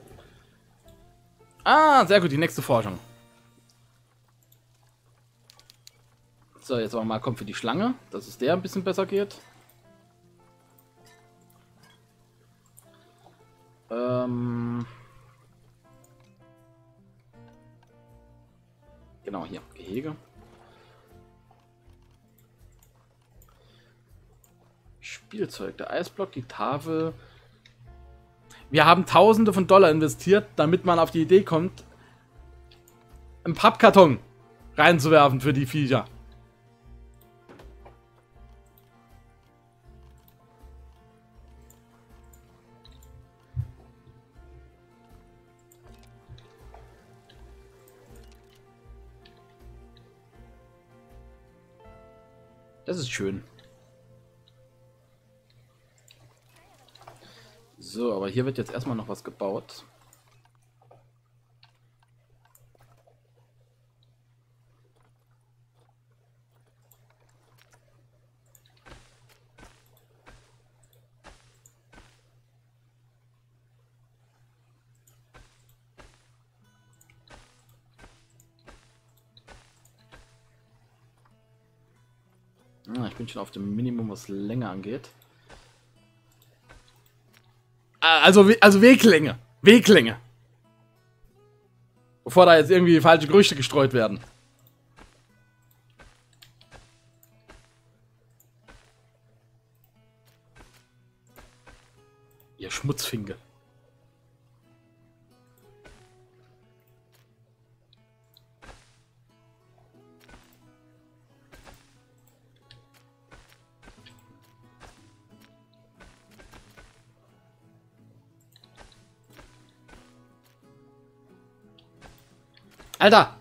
[SPEAKER 1] Ah, sehr gut, die nächste Forschung. So, jetzt aber mal kommt für die Schlange, dass es der ein bisschen besser geht. Ähm genau, hier, Gehege. Spielzeug, der Eisblock, die Tafel, wir haben Tausende von Dollar investiert, damit man auf die Idee kommt, einen Pappkarton reinzuwerfen für die Viecher. Das ist schön. So, aber hier wird jetzt erstmal noch was gebaut. Ah, ich bin schon auf dem Minimum, was länger angeht. Also, also Weglänge. Weglänge. Bevor da jetzt irgendwie falsche Gerüchte gestreut werden. Ihr Schmutzfinke. Alter!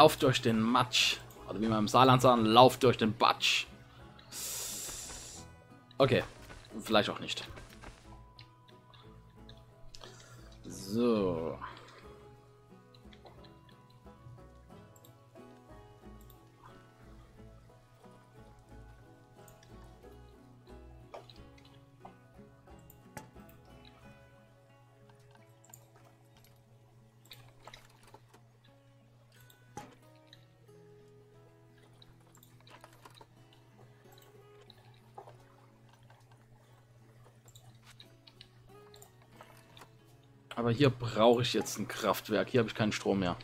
[SPEAKER 1] Lauft durch den Matsch. Oder wie man im Saarland sagt, lauft durch den Batsch. Okay. Vielleicht auch nicht. Aber hier brauche ich jetzt ein Kraftwerk. Hier habe ich keinen Strom mehr.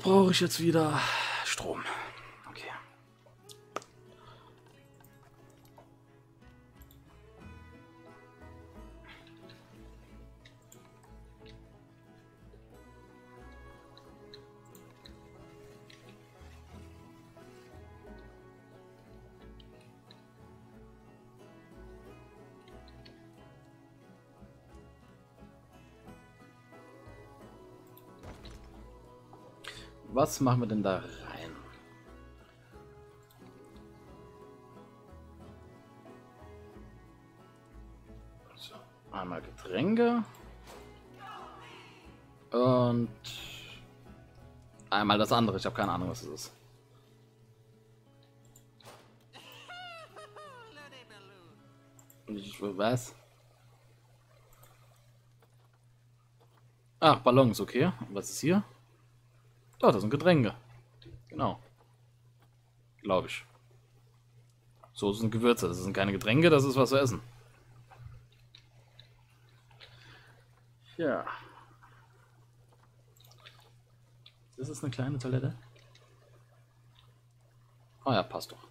[SPEAKER 1] Brauche ich jetzt wieder Was machen wir denn da rein? So, einmal Getränke. Und einmal das andere. Ich habe keine Ahnung, was es ist. Ich, was? Ach, Ballons, okay. Was ist hier? Doch, das sind Getränke. Genau. Glaube ich. So sind Gewürze. Das sind keine Getränke, das ist was zu essen. Ja. Ist es eine kleine Toilette? Ah ja, passt doch.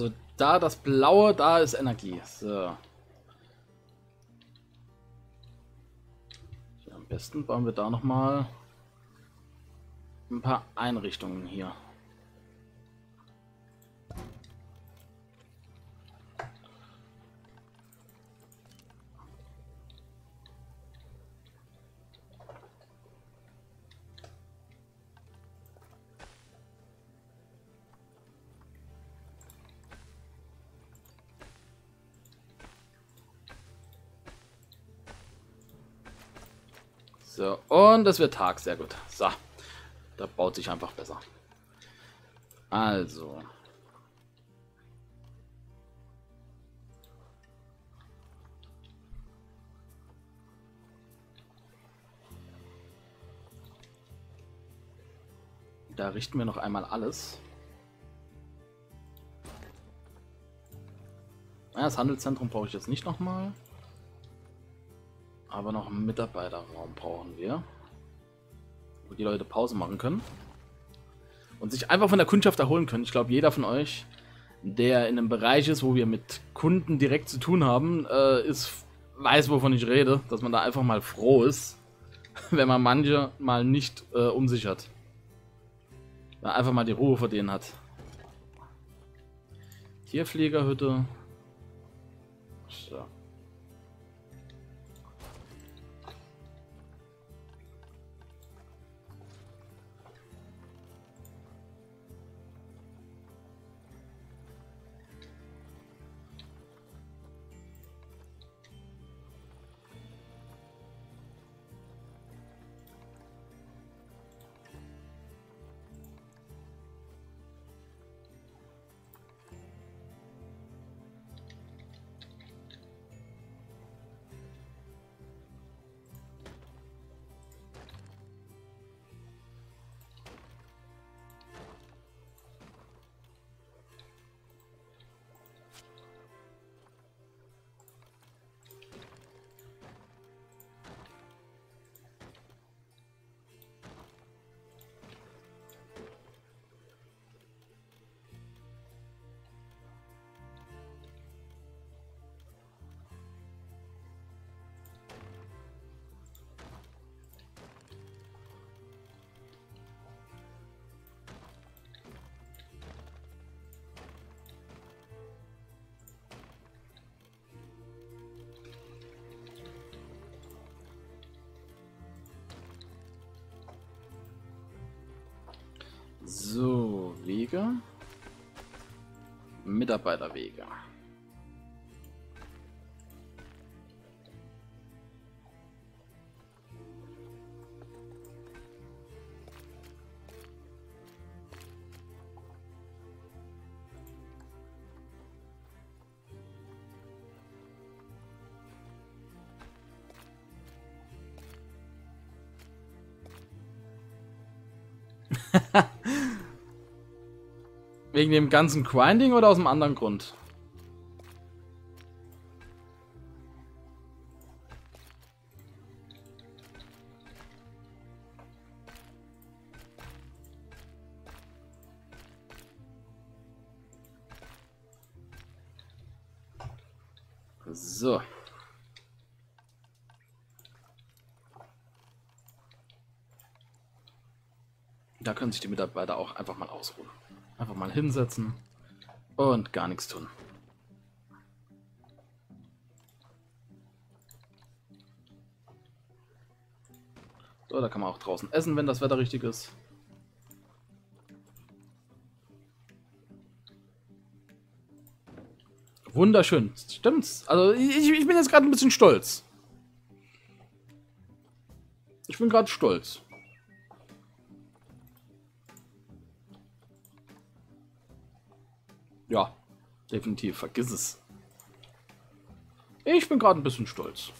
[SPEAKER 1] Also da das Blaue, da ist Energie. So. Am besten bauen wir da nochmal ein paar Einrichtungen hier. Und es wird Tag, sehr gut. So, da baut sich einfach besser. Also. Da richten wir noch einmal alles. Das Handelszentrum brauche ich jetzt nicht nochmal. mal. Aber noch einen Mitarbeiterraum brauchen wir. Wo die Leute Pause machen können. Und sich einfach von der Kundschaft erholen können. Ich glaube, jeder von euch, der in einem Bereich ist, wo wir mit Kunden direkt zu tun haben, äh, ist, weiß, wovon ich rede. Dass man da einfach mal froh ist, [laughs] wenn man manche mal nicht äh, um sich hat. Wenn einfach mal die Ruhe vor denen hat. Tierpflegerhütte. So, da Pai da Viga. Wegen dem ganzen Grinding oder aus einem anderen Grund? Können sich die Mitarbeiter auch einfach mal ausruhen. Einfach mal hinsetzen und gar nichts tun. So, da kann man auch draußen essen, wenn das Wetter richtig ist. Wunderschön. Stimmt's? Also ich, ich bin jetzt gerade ein bisschen stolz. Ich bin gerade stolz. Definitiv. Vergiss es. Ich bin gerade ein bisschen stolz.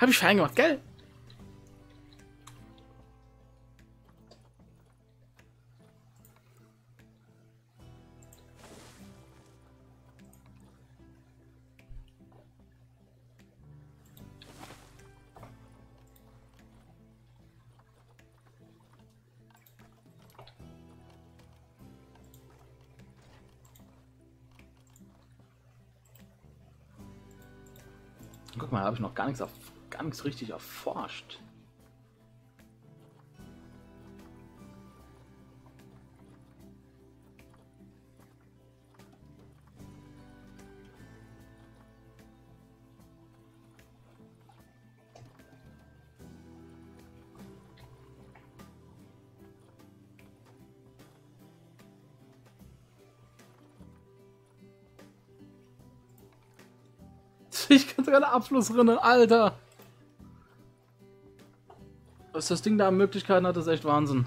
[SPEAKER 1] Habe ich fein gemacht, gell? Guck mal, habe ich noch gar nichts, auf, gar nichts richtig erforscht. [laughs] Ich kann sogar eine Abflussrinne, Alter. Was das Ding da an Möglichkeiten hat, ist echt Wahnsinn.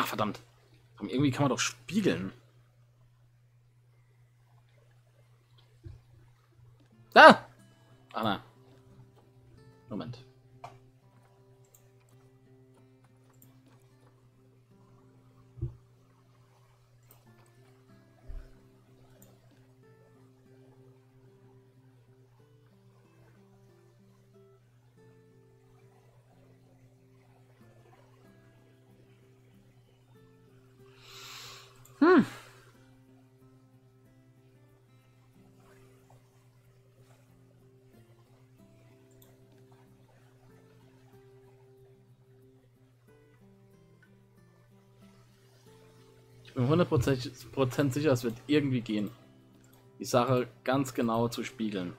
[SPEAKER 1] Ach, verdammt. Irgendwie kann man doch spiegeln. Bin 100% sicher, es wird irgendwie gehen. Die Sache ganz genau zu spiegeln.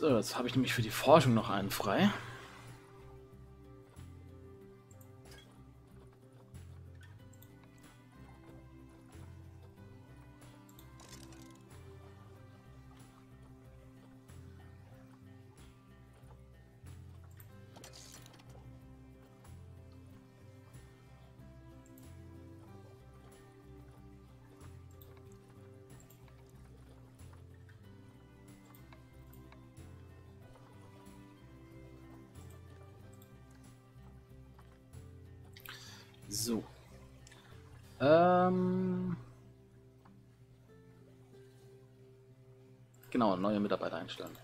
[SPEAKER 1] So, jetzt habe ich nämlich für die Forschung noch einen frei. Genau, neue Mitarbeiter einstellen.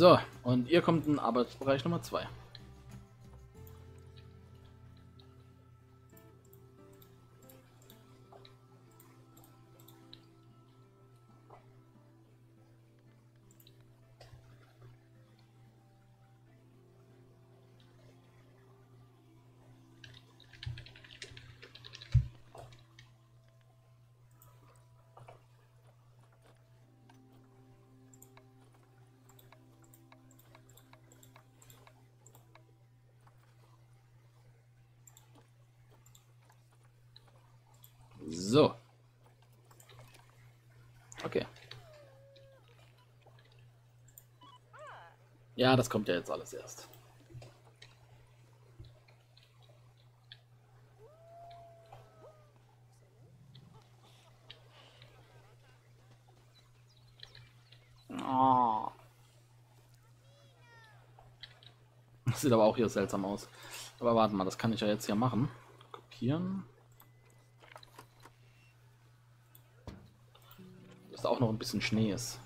[SPEAKER 1] So, und ihr kommt in Arbeitsbereich Nummer 2. Ja, das kommt ja jetzt alles erst. Oh. Das sieht aber auch hier seltsam aus. Aber warte mal, das kann ich ja jetzt hier machen. Kopieren. Dass da auch noch ein bisschen Schnee ist.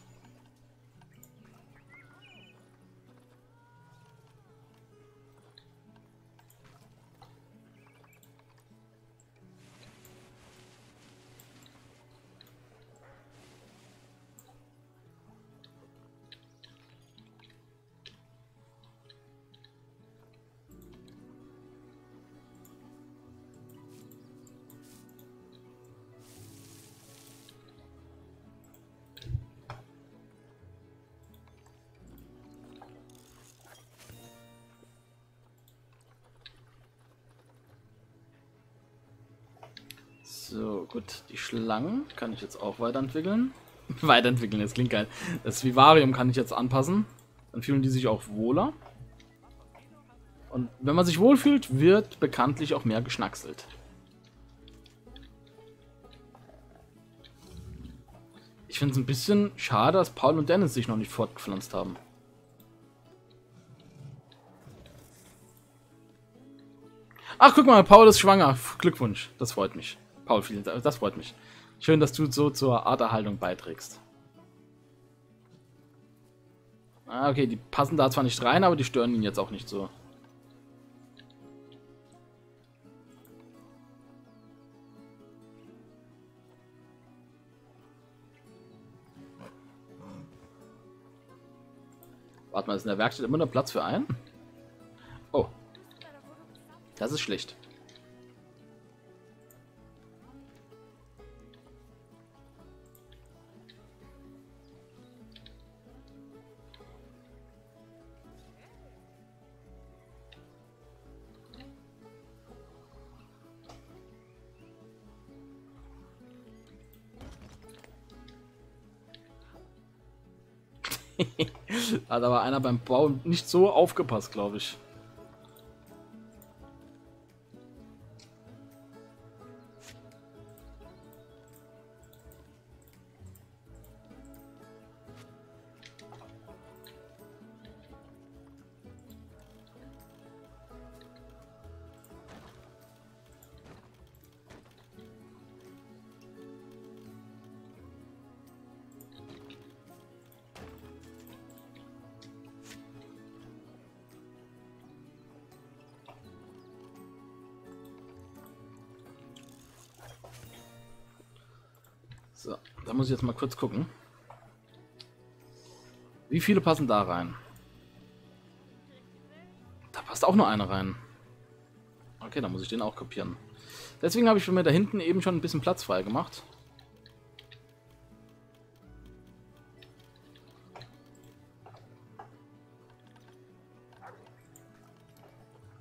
[SPEAKER 1] Gut. Die Schlangen kann ich jetzt auch weiterentwickeln. [laughs] weiterentwickeln, das klingt geil. Das Vivarium kann ich jetzt anpassen. Dann fühlen die sich auch wohler. Und wenn man sich wohlfühlt, wird bekanntlich auch mehr geschnackselt. Ich finde es ein bisschen schade, dass Paul und Dennis sich noch nicht fortgepflanzt haben. Ach, guck mal, Paul ist schwanger. Glückwunsch, das freut mich. Paul, vielen Dank. Das freut mich. Schön, dass du so zur Arterhaltung beiträgst. Ah, okay, die passen da zwar nicht rein, aber die stören ihn jetzt auch nicht so. Warte mal, ist in der Werkstatt immer noch Platz für einen? Oh. Das ist schlecht. Hat aber einer beim Bau nicht so aufgepasst, glaube ich. Muss ich jetzt mal kurz gucken. Wie viele passen da rein? Da passt auch nur einer rein. Okay, dann muss ich den auch kopieren. Deswegen habe ich mir da hinten eben schon ein bisschen Platz frei gemacht.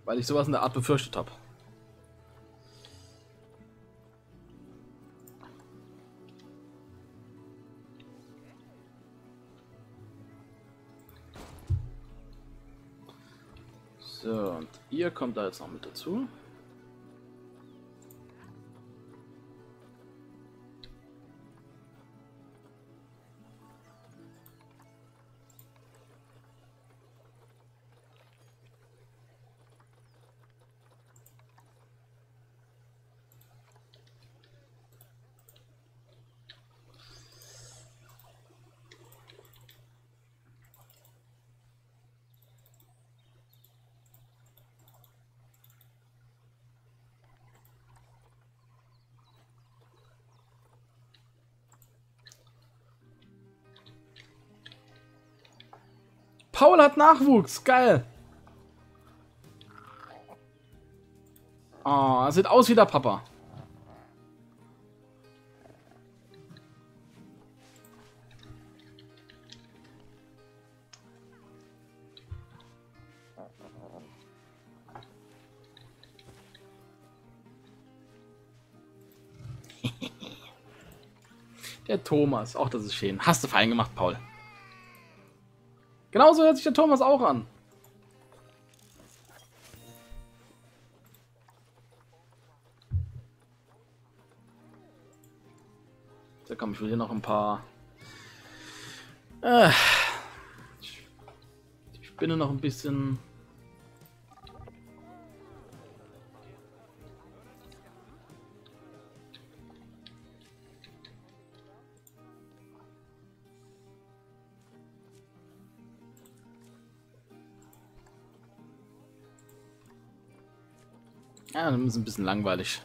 [SPEAKER 1] Weil ich sowas in der Art befürchtet habe. Ihr kommt da jetzt noch mit dazu. Hat Nachwuchs. Geil. Oh, sieht aus wie der Papa. [laughs] Der Thomas. Auch das ist schön. Hast du fein gemacht, Paul. Genauso hört sich der Thomas auch an. So, komm, ich will hier noch ein paar... Äh, ich, spinne noch ein bisschen... Ja, das ist ein bisschen langweilig.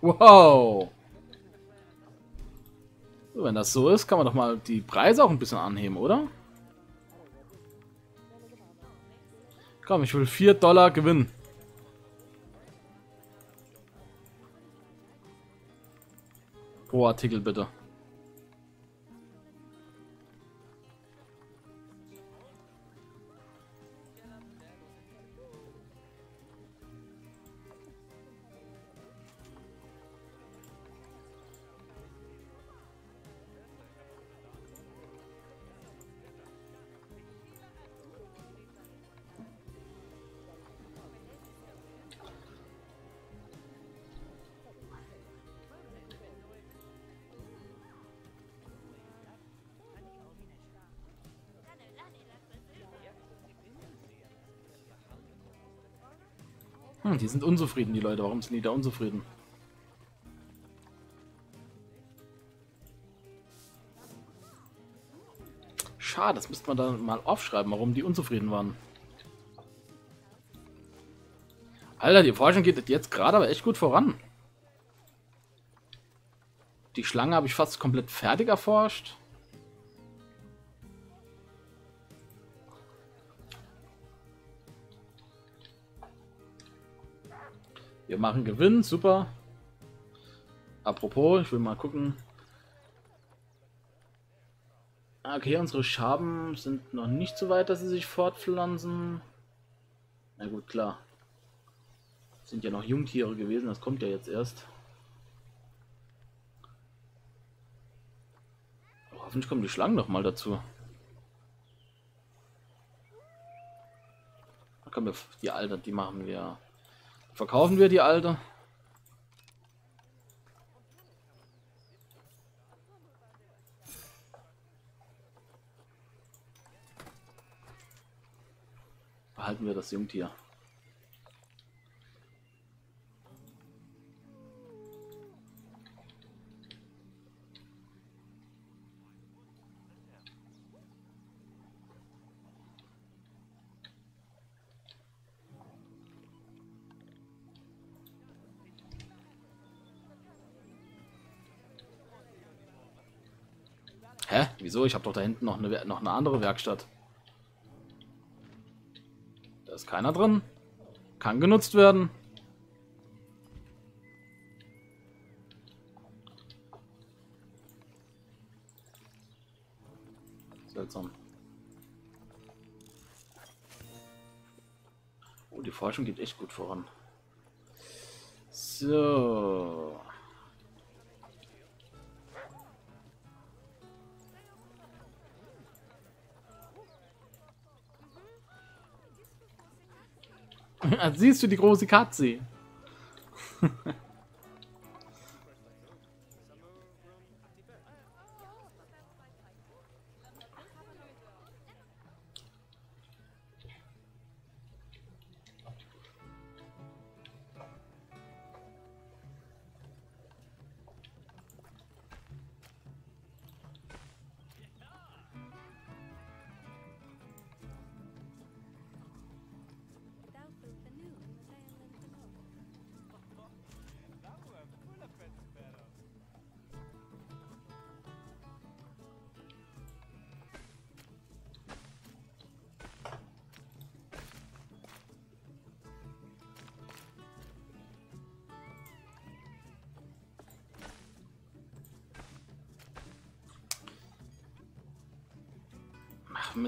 [SPEAKER 1] Wow. So, wenn das so ist, kann man doch mal die Preise auch ein bisschen anheben, oder? Komm, ich will 4 Dollar gewinnen. Pro Artikel bitte. Die sind unzufrieden, die Leute. Warum sind die da unzufrieden? Schade, das müsste man dann mal aufschreiben, warum die unzufrieden waren. Alter, die Forschung geht jetzt gerade aber echt gut voran. Die Schlange habe ich fast komplett fertig erforscht. Wir machen Gewinn, super. Apropos, ich will mal gucken. Okay, unsere Schaben sind noch nicht so weit, dass sie sich fortpflanzen. Na gut, klar. Sind ja noch Jungtiere gewesen, das kommt ja jetzt erst. Oh, hoffentlich kommen die Schlangen noch mal dazu. Da können wir die Alter, die machen wir Verkaufen wir die alte? Behalten wir das Jungtier. Hä? Wieso? Ich habe doch da hinten noch eine, noch eine andere Werkstatt. Da ist keiner drin. Kann genutzt werden. Seltsam. Oh, die Forschung geht echt gut voran. So. Siehst du die große Katze? [laughs]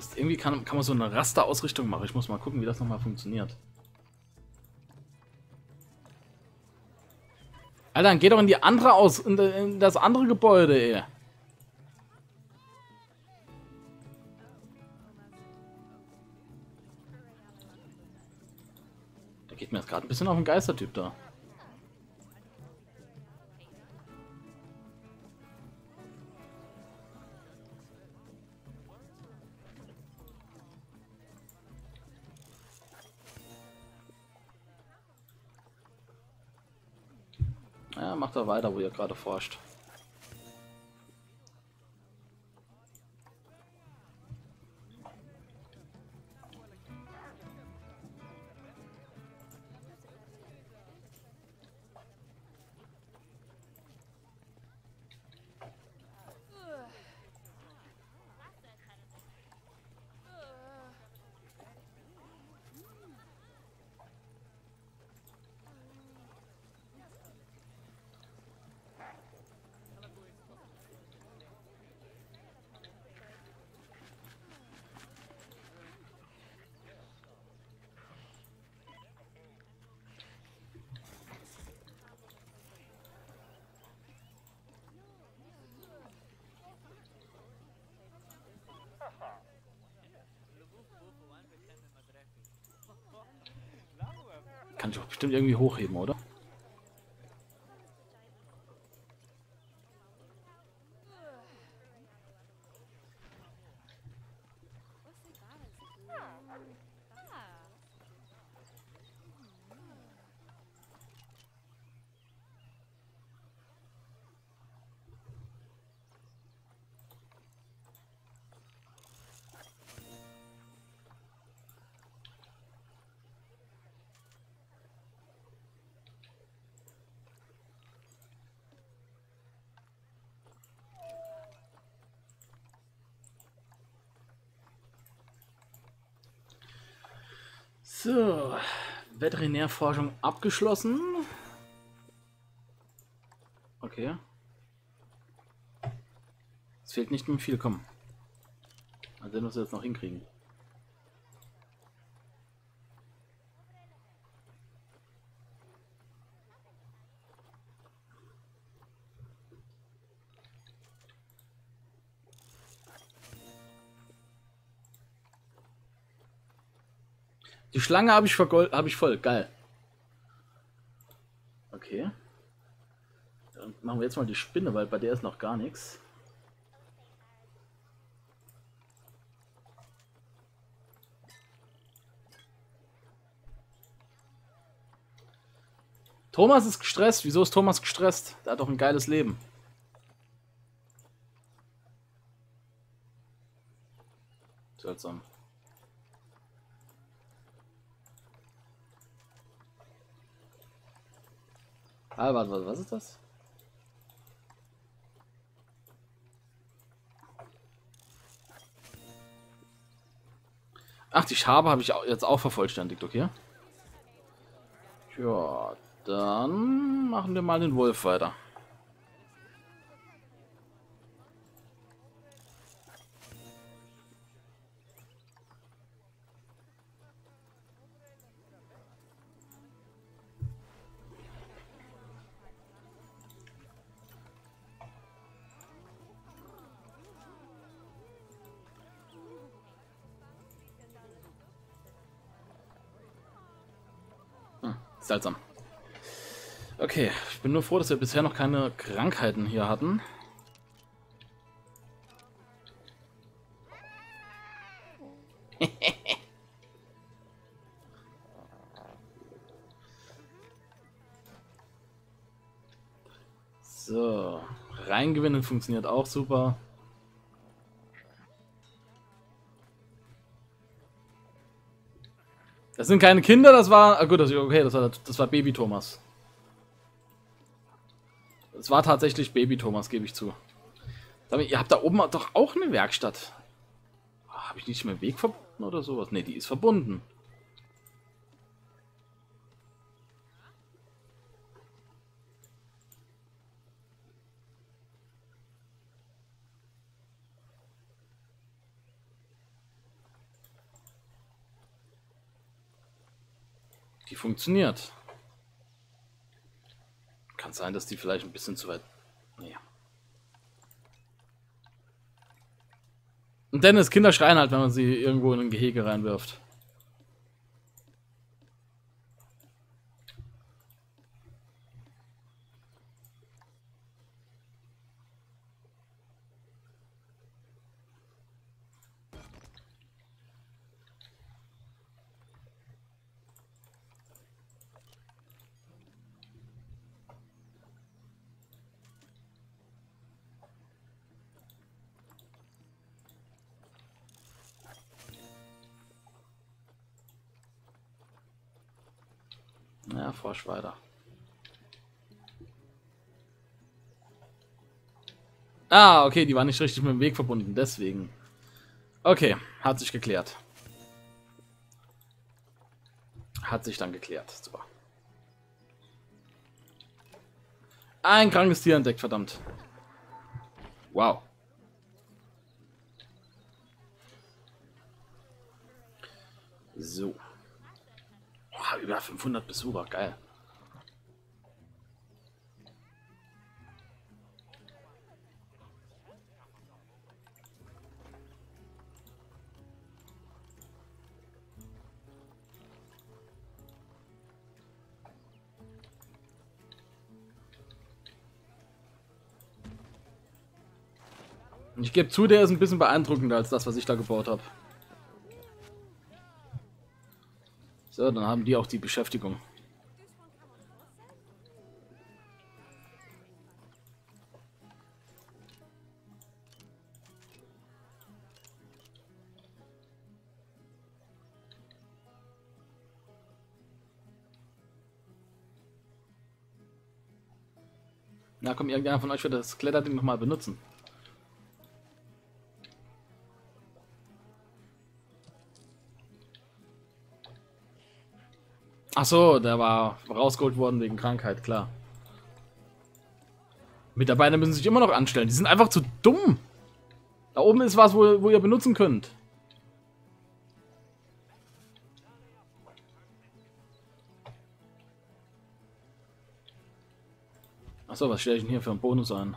[SPEAKER 1] Mist, irgendwie kann, kann man so eine Rasterausrichtung machen. Ich muss mal gucken, wie das nochmal funktioniert. Alter, dann geh doch in die andere aus, in, in das andere Gebäude, ey. Da geht mir jetzt gerade ein bisschen auf den Geistertyp da. Weiter, wo ihr gerade forscht. Bestimmt irgendwie hochheben, oder? So, Veterinärforschung abgeschlossen. Okay. Es fehlt nicht mehr viel, komm. Mal sehen, was wir jetzt noch hinkriegen. Die Schlange habe ich, hab ich voll. Geil. Okay. Dann machen wir jetzt mal die Spinne, weil bei der ist noch gar nichts. Thomas ist gestresst. Wieso ist Thomas gestresst? Der hat doch ein geiles Leben. Seltsam. Ah, warte, warte, was ist das? Ach, die Schabe habe ich jetzt auch vervollständigt, okay? Ja, dann machen wir mal den Wolf weiter. Seltsam. Okay, ich bin nur froh, dass wir bisher noch keine Krankheiten hier hatten. [laughs] so, reingewinnen funktioniert auch super. Das sind keine Kinder, das war. Ah gut, das, okay, das war, das war Baby Thomas. Das war tatsächlich Baby Thomas, gebe ich zu. Ihr habt da oben doch auch eine Werkstatt. Ah, Habe ich nicht mehr Weg verbunden oder sowas? Ne, die ist verbunden. Funktioniert. Kann sein, dass die vielleicht ein bisschen zu weit... Nee. Und Dennis, Kinder schreien halt, wenn man sie irgendwo in ein Gehege reinwirft. Forsch weiter. Ah, okay, die war nicht richtig mit dem Weg verbunden, deswegen. Okay, hat sich geklärt. Hat sich dann geklärt. Super. Ein krankes Tier entdeckt, verdammt. Wow. So über 500 Besucher, geil. Ich gebe zu, der ist ein bisschen beeindruckender als das, was ich da gebaut habe. So, dann haben die auch die Beschäftigung. Na komm, irgendeiner von euch wird das Kletterding nochmal benutzen. Ach so, der war rausgeholt worden wegen Krankheit, klar. Mitarbeiter müssen sich immer noch anstellen. Die sind einfach zu dumm. Da oben ist was, wo, wo ihr benutzen könnt. Achso, was stelle ich denn hier für einen Bonus ein?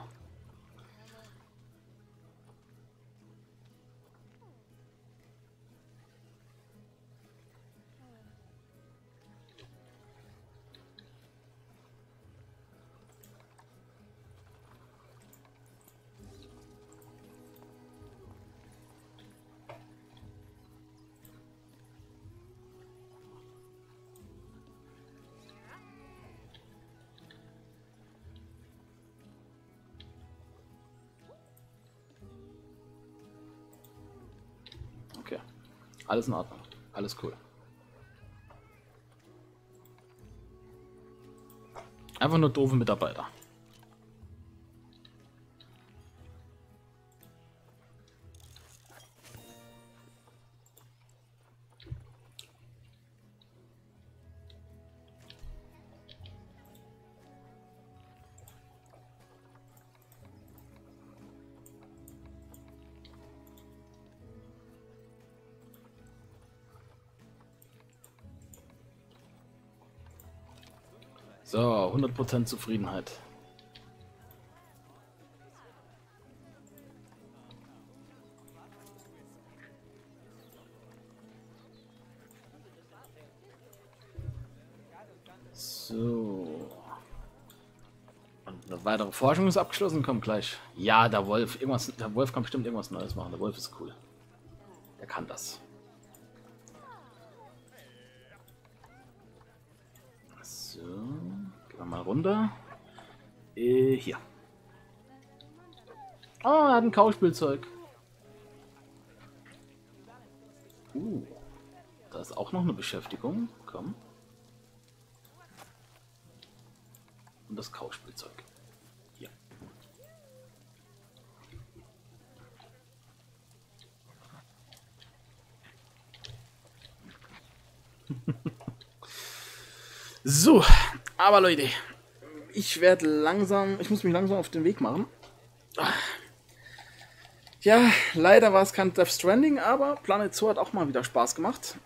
[SPEAKER 1] Alles in Ordnung. Alles cool. Einfach nur doofe Mitarbeiter. 100% Zufriedenheit. So. Und eine weitere Forschung ist abgeschlossen, kommt gleich. Ja, der Wolf. Irgendwas, der Wolf kann bestimmt irgendwas Neues machen. Der Wolf ist cool. Der kann das. So. Gehen wir mal runter. Äh, hier. Oh, er hat ein Kauspielzeug. Uh. Da ist auch noch eine Beschäftigung. Komm. Und das Kauspielzeug. Hier. [laughs] so, aber Leute, ich werde langsam, ich muss mich langsam auf den Weg machen. Ja, leider war es kein Death Stranding, aber Planet Zoo hat auch mal wieder Spaß gemacht.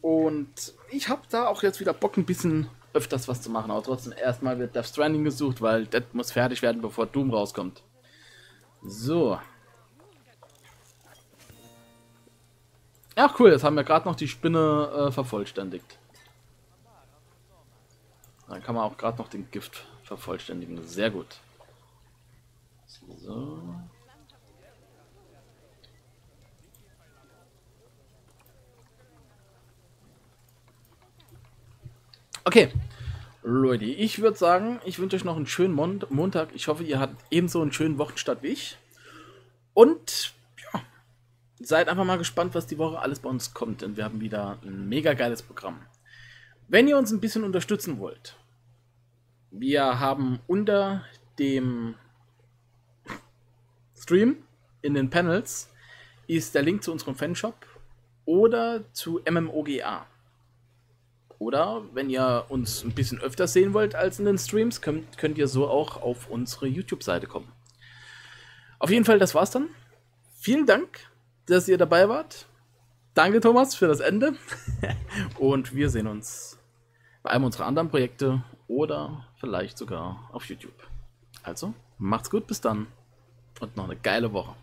[SPEAKER 1] Und ich habe da auch jetzt wieder Bock, ein bisschen öfters was zu machen. Aber trotzdem erstmal wird Death Stranding gesucht, weil das muss fertig werden, bevor Doom rauskommt. So. Ach cool, jetzt haben wir gerade noch die Spinne äh, vervollständigt. Dann kann man auch gerade noch den Gift vervollständigen. Sehr gut. So. Okay, Leute, ich würde sagen, ich wünsche euch noch einen schönen Mon Montag. Ich hoffe, ihr habt ebenso einen schönen Wochenstart wie ich. Und ja, seid einfach mal gespannt, was die Woche alles bei uns kommt, denn wir haben wieder ein mega geiles Programm. Wenn ihr uns ein bisschen unterstützen wollt, wir haben unter dem Stream in den Panels ist der Link zu unserem Fanshop oder zu MMOGA. Oder wenn ihr uns ein bisschen öfter sehen wollt als in den Streams, könnt, könnt ihr so auch auf unsere YouTube-Seite kommen. Auf jeden Fall, das war's dann. Vielen Dank, dass ihr dabei wart. Danke, Thomas, für das Ende. [laughs] Und wir sehen uns bei einem unserer anderen Projekte oder vielleicht sogar auf YouTube. Also, macht's gut, bis dann und noch eine geile Woche.